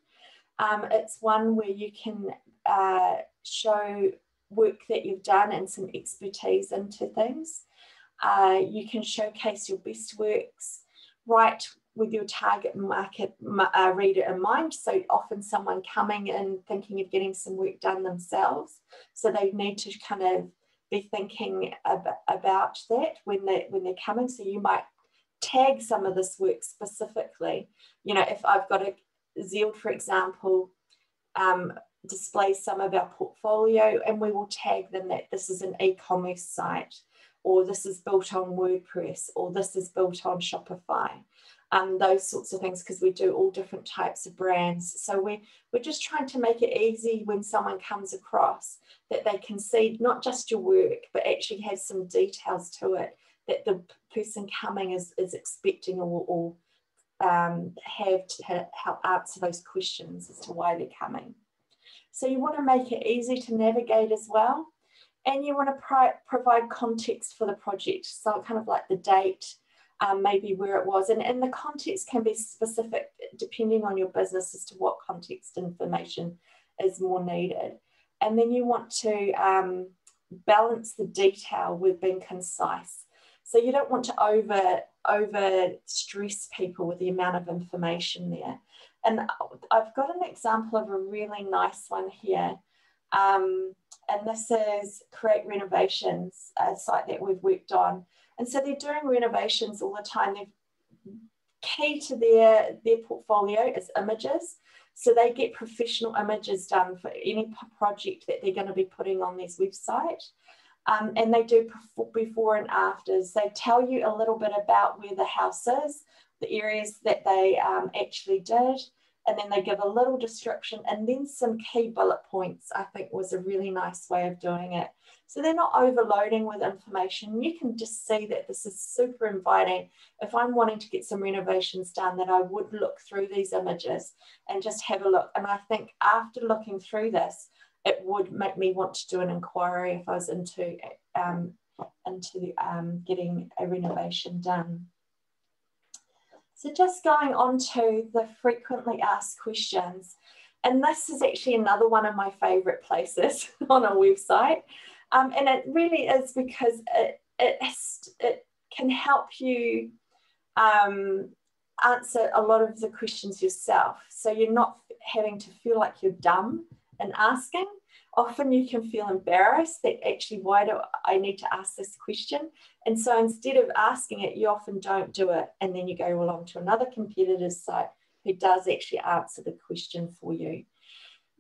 Um, it's one where you can uh, show work that you've done and some expertise into things. Uh, you can showcase your best works, write with your target market uh, reader in mind. So often someone coming in thinking of getting some work done themselves. So they need to kind of be thinking ab about that when they when they're coming. So you might tag some of this work specifically. You know, if I've got a Zeald, for example, um, display some of our portfolio and we will tag them that this is an e-commerce site or this is built on WordPress or this is built on Shopify. Um, those sorts of things because we do all different types of brands. So we're, we're just trying to make it easy when someone comes across that they can see not just your work, but actually have some details to it that the person coming is, is expecting or, or um, have to help answer those questions as to why they're coming. So you want to make it easy to navigate as well. And you want to pro provide context for the project. So kind of like the date, um, maybe where it was. And, and the context can be specific depending on your business as to what context information is more needed. And then you want to um, balance the detail with being concise. So you don't want to over over stress people with the amount of information there. And I've got an example of a really nice one here. Um, and this is Create Renovations, a site that we've worked on. And so they're doing renovations all the time. They're key to their, their portfolio is images. So they get professional images done for any project that they're going to be putting on this website. Um, and they do before and afters. They tell you a little bit about where the house is, the areas that they um, actually did, and then they give a little description and then some key bullet points, I think was a really nice way of doing it. So they're not overloading with information. You can just see that this is super inviting. If I'm wanting to get some renovations done, that I would look through these images and just have a look. And I think after looking through this, it would make me want to do an inquiry if I was into um, into um, getting a renovation done. So just going on to the frequently asked questions, and this is actually another one of my favorite places (laughs) on a website. Um, and it really is because it, it, it can help you um, answer a lot of the questions yourself. So you're not having to feel like you're dumb and asking. Often you can feel embarrassed that actually, why do I need to ask this question? And so instead of asking it, you often don't do it. And then you go along to another competitor's site who does actually answer the question for you.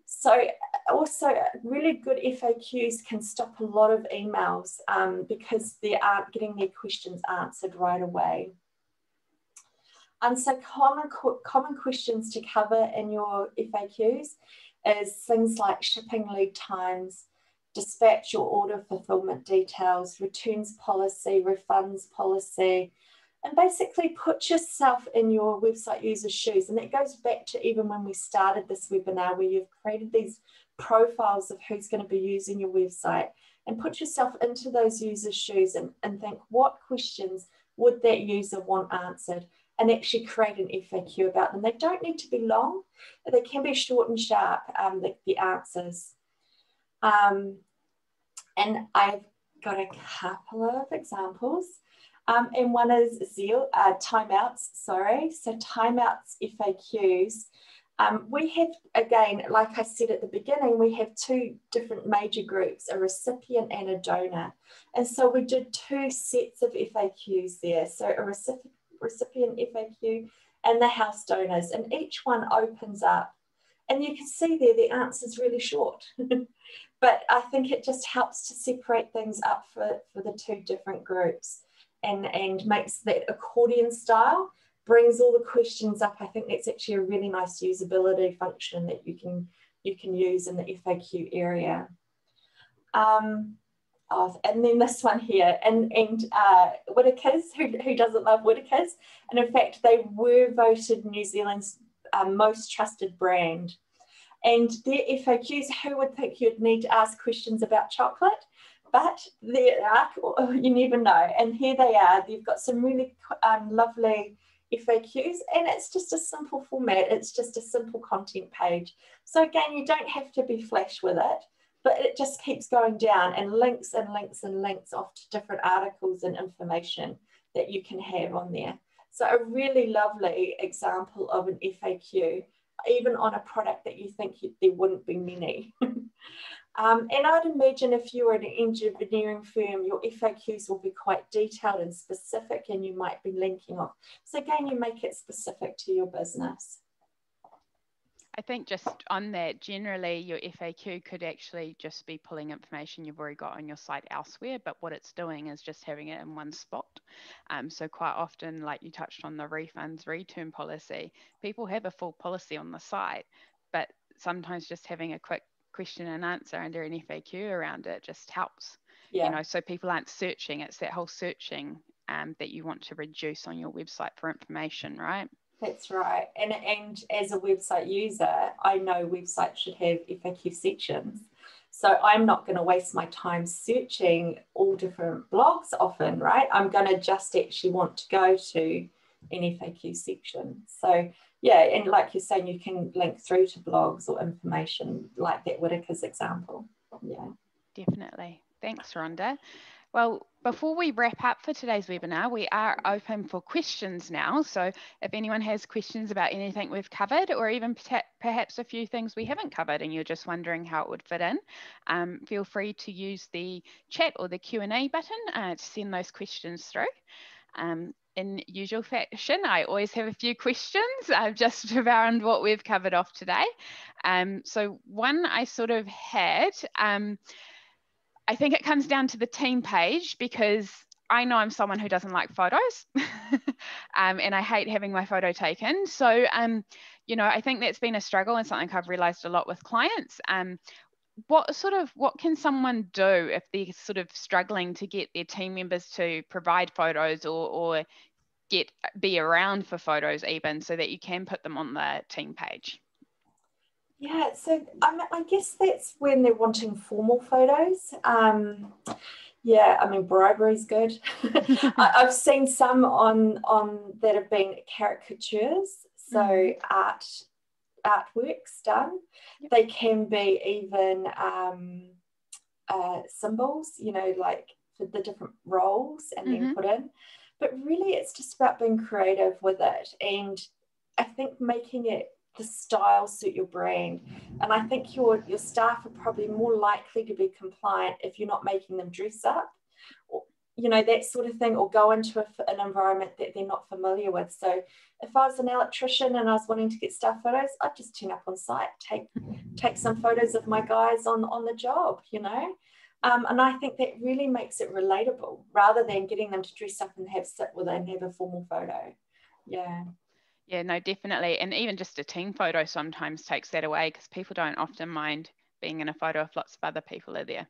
So also really good FAQs can stop a lot of emails um, because they aren't getting their questions answered right away. And so common, common questions to cover in your FAQs is things like shipping lead times, dispatch your order fulfillment details, returns policy, refunds policy, and basically put yourself in your website user's shoes. And that goes back to even when we started this webinar, where you've created these profiles of who's going to be using your website and put yourself into those users' shoes and, and think what questions would that user want answered and actually create an FAQ about them. They don't need to be long, they can be short and sharp, um, the, the answers. Um, and I've got a couple of examples. Um, and one is zeal, uh, Time Out's, sorry. So Time Out's FAQs. Um, we have, again, like I said at the beginning, we have two different major groups, a recipient and a donor. And so we did two sets of FAQs there. So a recipient, recipient FAQ and the house donors, and each one opens up. And you can see there the answer is really short. (laughs) but I think it just helps to separate things up for, for the two different groups and, and makes that accordion style, brings all the questions up. I think that's actually a really nice usability function that you can, you can use in the FAQ area. Um, oh, and then this one here, and, and uh, Whittaker's, who, who doesn't love Whittaker's? And in fact, they were voted New Zealand's uh, most trusted brand. And their FAQs, who would think you'd need to ask questions about chocolate? But there are, (laughs) you never know. And here they are. They've got some really um, lovely FAQs, and it's just a simple format. It's just a simple content page. So again, you don't have to be flash with it, but it just keeps going down and links and links and links off to different articles and information that you can have on there. So a really lovely example of an FAQ even on a product that you think there wouldn't be many. (laughs) um, and I'd imagine if you were an engineering firm, your FAQs will be quite detailed and specific, and you might be linking off. So again, you make it specific to your business. I think just on that, generally your FAQ could actually just be pulling information you've already got on your site elsewhere, but what it's doing is just having it in one spot. Um, so quite often, like you touched on the refunds return policy, people have a full policy on the site, but sometimes just having a quick question and answer under an FAQ around it just helps. Yeah. You know, so people aren't searching. It's that whole searching um, that you want to reduce on your website for information, right? That's right. And, and as a website user, I know websites should have FAQ sections. So I'm not going to waste my time searching all different blogs often, right? I'm going to just actually want to go to an FAQ section. So yeah, and like you're saying, you can link through to blogs or information like that Whittaker's example. Yeah. Definitely. Thanks, Rhonda. Well, before we wrap up for today's webinar, we are open for questions now. So if anyone has questions about anything we've covered or even perhaps a few things we haven't covered and you're just wondering how it would fit in, um, feel free to use the chat or the Q&A button uh, to send those questions through. Um, in usual fashion, I always have a few questions (laughs) uh, just around what we've covered off today. Um, so one I sort of had, um, I think it comes down to the team page because I know I'm someone who doesn't like photos (laughs) um, and I hate having my photo taken. So, um, you know, I think that's been a struggle and something I've realized a lot with clients. Um, what sort of what can someone do if they're sort of struggling to get their team members to provide photos or, or get be around for photos even so that you can put them on the team page? Yeah, so I, I guess that's when they're wanting formal photos. Um, yeah, I mean bribery is good. (laughs) I, have seen some on on that have been caricatures, so mm. art artworks done. Yep. They can be even um, uh, symbols, you know, like for the different roles and mm-hmm. then put in. But really, it's just about being creative with it, and I think making it the style suit your brand. And I think your, your staff are probably more likely to be compliant if you're not making them dress up, or, you know, that sort of thing, or go into a, an environment that they're not familiar with. So if I was an electrician and I was wanting to get staff photos, I'd just turn up on site, take take some photos of my guys on, on the job, you know. Um, and I think that really makes it relatable rather than getting them to dress up and have sit with it and have a formal photo. Yeah. Yeah, no, definitely. And even just a team photo sometimes takes that away because people don't often mind being in a photo if lots of other people are there.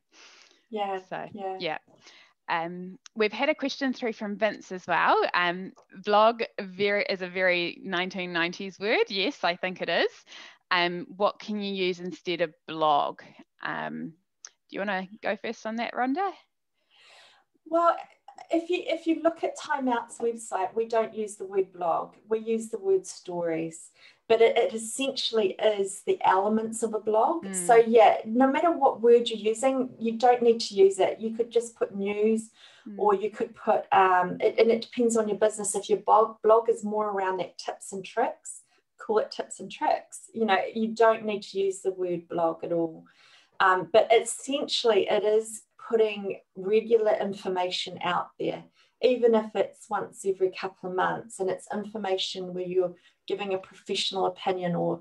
Yeah. So, yeah. yeah. Um, we've had a question through from Vince as well. Um, blog very is a very 1990s word. Yes, I think it is. Um, what can you use instead of blog? Um, do you want to go first on that, Rhonda? Well, if you if you look at Time Out's website, we don't use the word blog. We use the word stories but it, it, essentially is the elements of a blog. Mm. So yeah, no matter what word you're using, you don't need to use it. You could just put news, mm. or you could put, um, it, and it depends on your business. If your blog blog is more around that tips and tricks, call it tips and tricks. You know, you don't need to use the word blog at all. Um, but essentially, it is putting regular information out there even if it's once every couple of months and it's information where you're giving a professional opinion or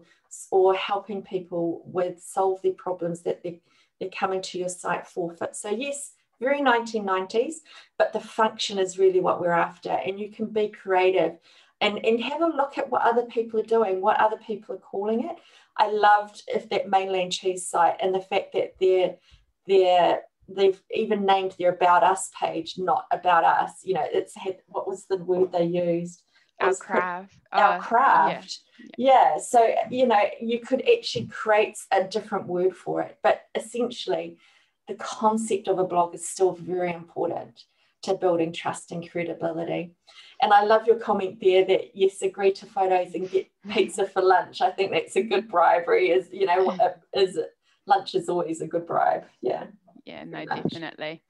or helping people with solve their problems that they, they're coming to your site for. So yes, very 1990s, but the function is really what we're after. And you can be creative and, and have a look at what other people are doing, what other people are calling it. I loved if that mainland cheese site and the fact that they're they're they've even named their about us page not about us. You know it's had what was the word they used? Our craft our uh, craft. yeah. yeah. So you know you could actually create a different word for it but essentially the concept of a blog is still very important to building trust and credibility. And i love your comment there that yes agree to photos and get (laughs) pizza for lunch. I think that's a good bribery is you know (laughs) is lunch is always a good bribe. Yeah yeah no definitely.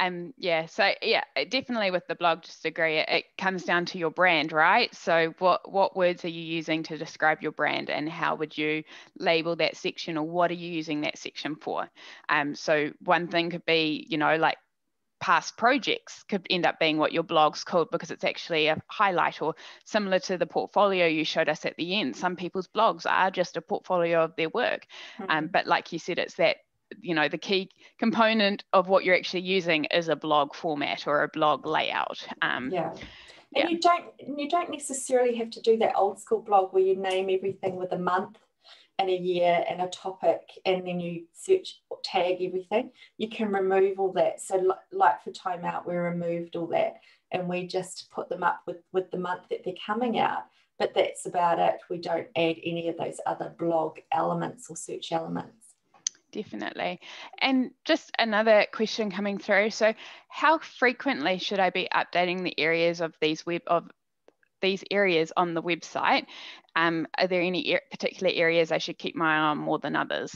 Um yeah so yeah definitely with the blog just agree it, it, comes down to your brand right? So what what words are you using to describe your brand and how would you label that section or what are you using that section for? Um so one thing could be you know like past projects could end up being what your blog's called because it's actually a highlight or similar to the portfolio you showed us at the end. Some people's blogs are just a portfolio of their work. Mm-hmm. um, but like you said it's that you know the key component of what you're actually using is a blog format or a blog layout um, yeah. And yeah. you don't you don't necessarily have to do that old school blog where you name everything with a month and a year and a topic and then you search or tag everything. You can remove all that. So like for Time Out we removed all that and we just put them up with with the month that they're coming out. But that's about it. We don't add any of those other blog elements or search elements definitely. And just another question coming through. So, how frequently should I be updating the areas of these web of these areas on the website? Um, are there any particular areas I should keep my eye on more than others?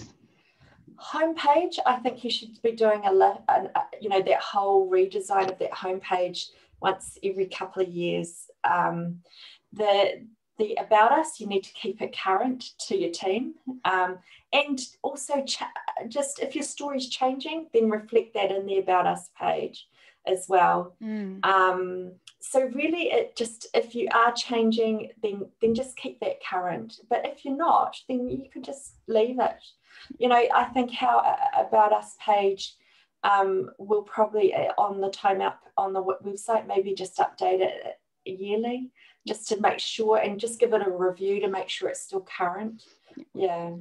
Homepage, I think you should be doing a, a you know that whole redesign of that homepage once every couple of years. Um, the the about us you need to keep it current to your team. Um, and also just if your story is changing then reflect that in the about us page as well. Mm. um, so really it just if you are changing then then just keep that current. But if you're not then you could just leave it. You know i think how uh, about us page um, will probably uh, on the Time Out on the website maybe just update it yearly just to make sure and just give it a review to make sure it's still current. Yeah.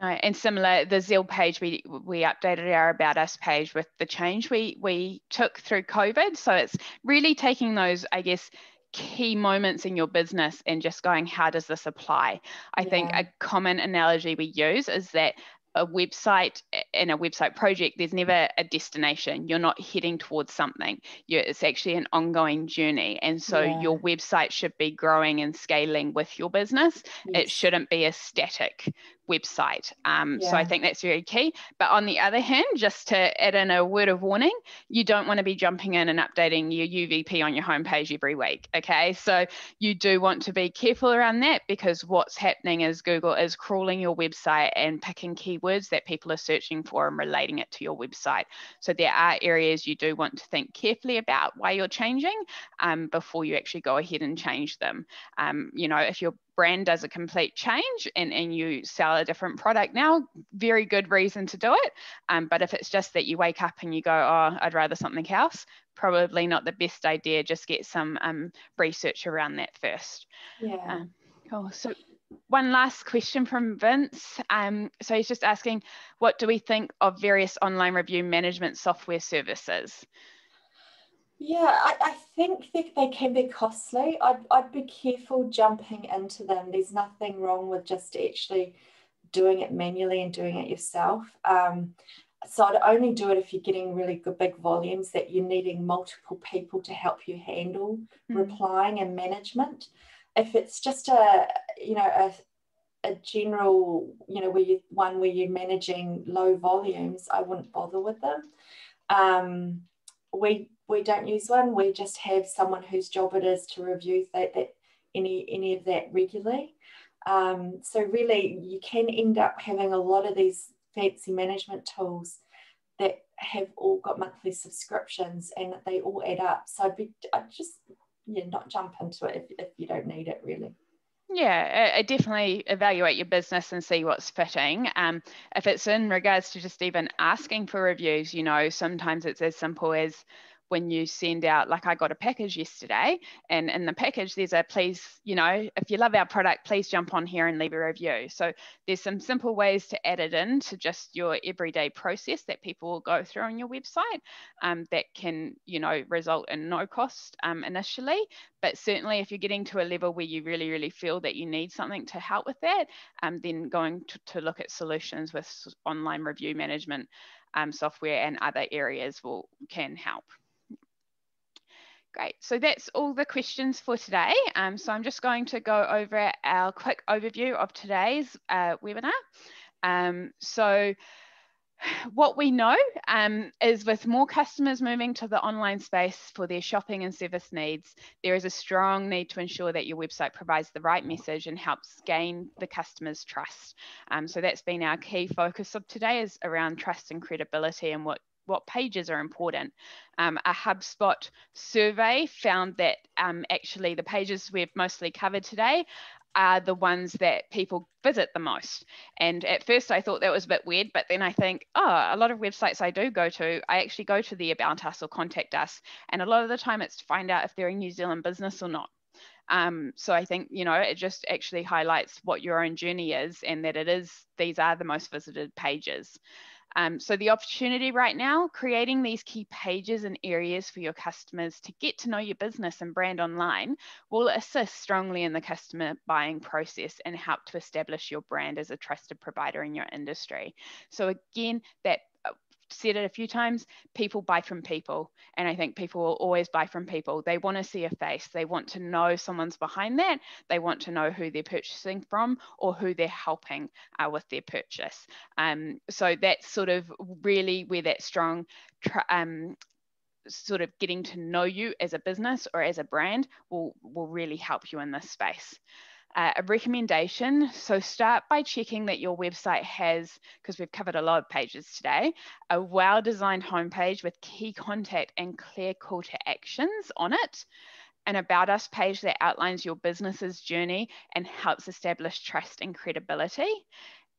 and similar, the Zeald page, we, we updated our About Us page with the change we, we took through COVID. So it's really taking those, I guess, key moments in your business and just going, how does this apply? I yeah. think a common analogy we use is that a website and a website project, there's never a destination. You're not heading towards something. You're, it's actually an ongoing journey. And so yeah. your website should be growing and scaling with your business. Yes. It shouldn't be a static website. Um, yeah. So I think that's very key. But on the other hand, just to add in a word of warning, you don't want to be jumping in and updating your UVP on your homepage every week. Okay. So you do want to be careful around that because what's happening is Google is crawling your website and picking keywords that people are searching for and relating it to your website. So there are areas you do want to think carefully about why you're changing um, before you actually go ahead and change them. Um, you know, if you're brand does a complete change and, and you sell a different product now, very good reason to do it. Um, but if it's just that you wake up and you go, oh, I'd rather something else, probably not the best idea. Just get some um, research around that first. Yeah. Um, cool. So one last question from Vince. Um, so he's just asking, what do we think of various online review management software services? Yeah, I, I think they, they can be costly. I'd, I'd be careful jumping into them. There's nothing wrong with just actually doing it manually and doing it yourself. Um, so I'd only do it if you're getting really good big volumes that you're needing multiple people to help you handle mm. replying and management. If it's just a you know a, a general you know where you one where you're managing low volumes, I wouldn't bother with them. Um, we we don't use one. We just have someone whose job it is to review that, that any any of that regularly. Um, so really, you can end up having a lot of these fancy management tools that have all got monthly subscriptions and they all add up. So I'd be I'd just yeah not jump into it if, if you don't need it really. Yeah, I definitely evaluate your business and see what's fitting. Um, if it's in regards to just even asking for reviews, you know, sometimes it's as simple as when you send out like i got a package yesterday and in the package there's a please you know if you love our product please jump on here and leave a review so there's some simple ways to add it in to just your everyday process that people will go through on your website um, that can you know result in no cost um, initially but certainly if you're getting to a level where you really really feel that you need something to help with that um, then going to, to look at solutions with online review management um, software and other areas will can help. Great, so that's all the questions for today. Um, so I'm just going to go over our quick overview of today's uh, webinar. Um, so (sighs) what we know um, is with more customers moving to the online space for their shopping and service needs, there is a strong need to ensure that your website provides the right message and helps gain the customer's trust. Um, so that's been our key focus of today is around trust and credibility and what what pages are important. Um, a HubSpot survey found that um, actually the pages we've mostly covered today are the ones that people visit the most. And at first I thought that was a bit weird, but then I think, oh, a lot of websites I do go to, I actually go to the About Us or Contact Us. And a lot of the time it's to find out if they're a New Zealand business or not. Um, so I think, you know, it just actually highlights what your own journey is and that it is, these are the most visited pages. Um, so the opportunity right now, creating these key pages and areas for your customers to get to know your business and brand online will assist strongly in the customer buying process and help to establish your brand as a trusted provider in your industry. So again, that said it a few times people buy from people. And i think people will always buy from people. They want to see a face. They want to know someone's behind that. They want to know who they're purchasing from or who they're helping uh, with their purchase. Um, so that's sort of really where that strong um, sort of getting to know you as a business or as a brand will will really help you in this space uh, a recommendation. So start by checking that your website has, because we've covered a lot of pages today, a well designed homepage with key contact and clear call to actions on it. An About Us page that outlines your business's journey and helps establish trust and credibility.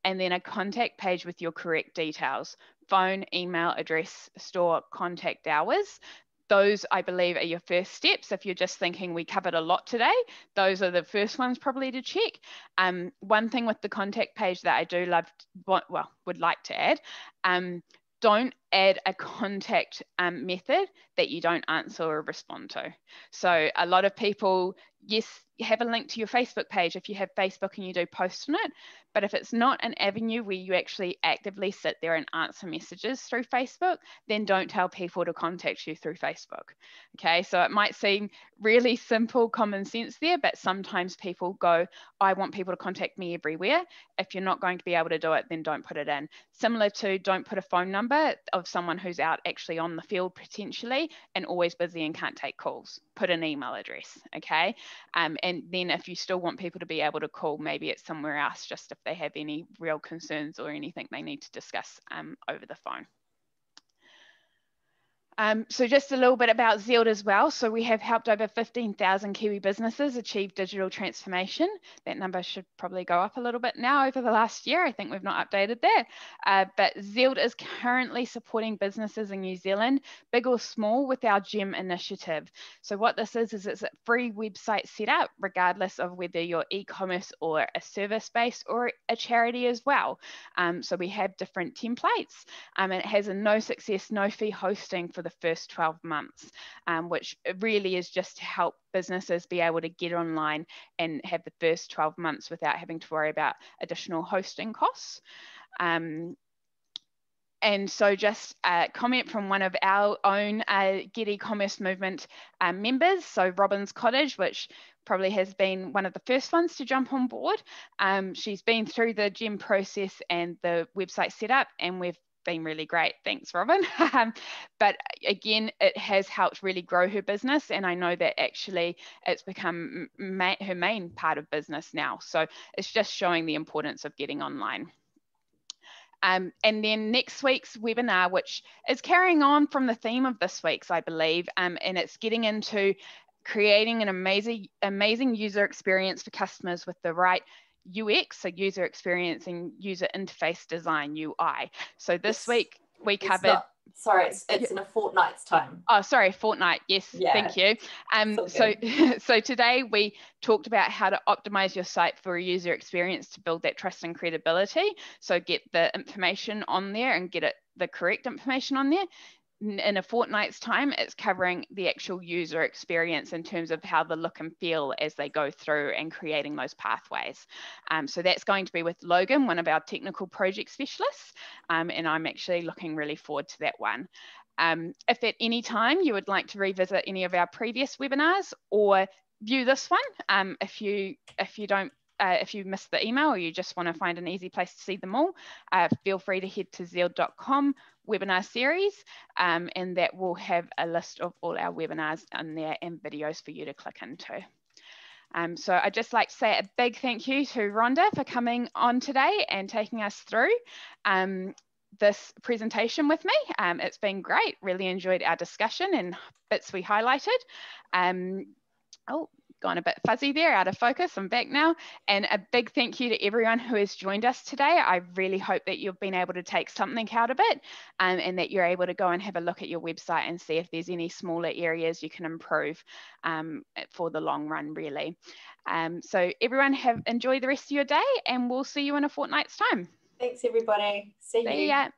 And then a contact page with your correct details phone, email, address, store, contact hours those I believe are your first steps. If you're just thinking we covered a lot today, those are the first ones probably to check. Um, one thing with the contact page that I do love, well, would like to add, um, don't add a contact um, method that you don't answer or respond to. So a lot of people, yes, have a link to your Facebook page if you have Facebook and you do post on it, but if it's not an avenue where you actually actively sit there and answer messages through Facebook, then don't tell people to contact you through Facebook. Okay, so it might seem really simple common sense there, but sometimes people go, I want people to contact me everywhere. If you're not going to be able to do it, then don't put it in. Similar to don't put a phone number of someone who's out actually on the field potentially and always busy and can't take calls. Put an email address, okay? Um, and then if you still want people to be able to call, maybe it's somewhere else just if they have any real concerns or anything they need to discuss um, over the phone. Um, so just a little bit about Zeald as well. So we have helped over 15,000 Kiwi businesses achieve digital transformation. That number should probably go up a little bit now over the last year. I think we've not updated that. Uh, but Zeald is currently supporting businesses in New Zealand, big or small, with our GEM initiative. So what this is, is it's a free website setup, regardless of whether you're e-commerce or a service base or a charity as well. Um, so we have different templates um, and it has a no success, no fee hosting for the first 12 months, um, which really is just to help businesses be able to get online and have the first 12 months without having to worry about additional hosting costs. Um, and so just a comment from one of our own uh, Get e-commerce movement um, members, so Robin's Cottage, which probably has been one of the first ones to jump on board. Um, she's been through the GEM process and the website setup, and we've been really great. Thanks, Robin. (laughs) Um, but again, it has helped really grow her business. And I know that actually it's become ma her main part of business now. So it's just showing the importance of getting online. Um, and then next week's webinar, which is carrying on from the theme of this week's, I believe, um, and it's getting into creating an amazing, amazing user experience for customers with the right UX, so user experience and user interface design UI. So this it's, week we covered. Not, sorry, it's, (laughs) it's in a fortnight's time. Oh, sorry, fortnight. Yes, yeah. thank you. Um, so (laughs) so today we talked about how to optimize your site for a user experience to build that trust and credibility. So get the information on there and get it the correct information on there in a fortnight's time, it's covering the actual user experience in terms of how the look and feel as they go through and creating those pathways. Um, so that's going to be with Logan, one of our technical project specialists, um, and I'm actually looking really forward to that one. Um, if at any time you would like to revisit any of our previous webinars or view this one, um, if you if you don't uh, if you missed the email or you just want to find an easy place to see them all, uh, feel free to head to zeald.com webinar series um, and that will have a list of all our webinars in there and videos for you to click into. Um, so I'd just like to say a big thank you to Rhonda for coming on today and taking us through um, this presentation with me. Um, it's been great, really enjoyed our discussion and bits we highlighted. Um, oh, gone a bit fuzzy there, out of focus. I'm back now. And a big thank you to everyone who has joined us today. I really hope that you've been able to take something out of it um, and that you're able to go and have a look at your website and see if there's any smaller areas you can improve um, for the long run, really. Um, so everyone have enjoy the rest of your day and we'll see you in a fortnight's time. Thanks everybody. See, see you. Ya.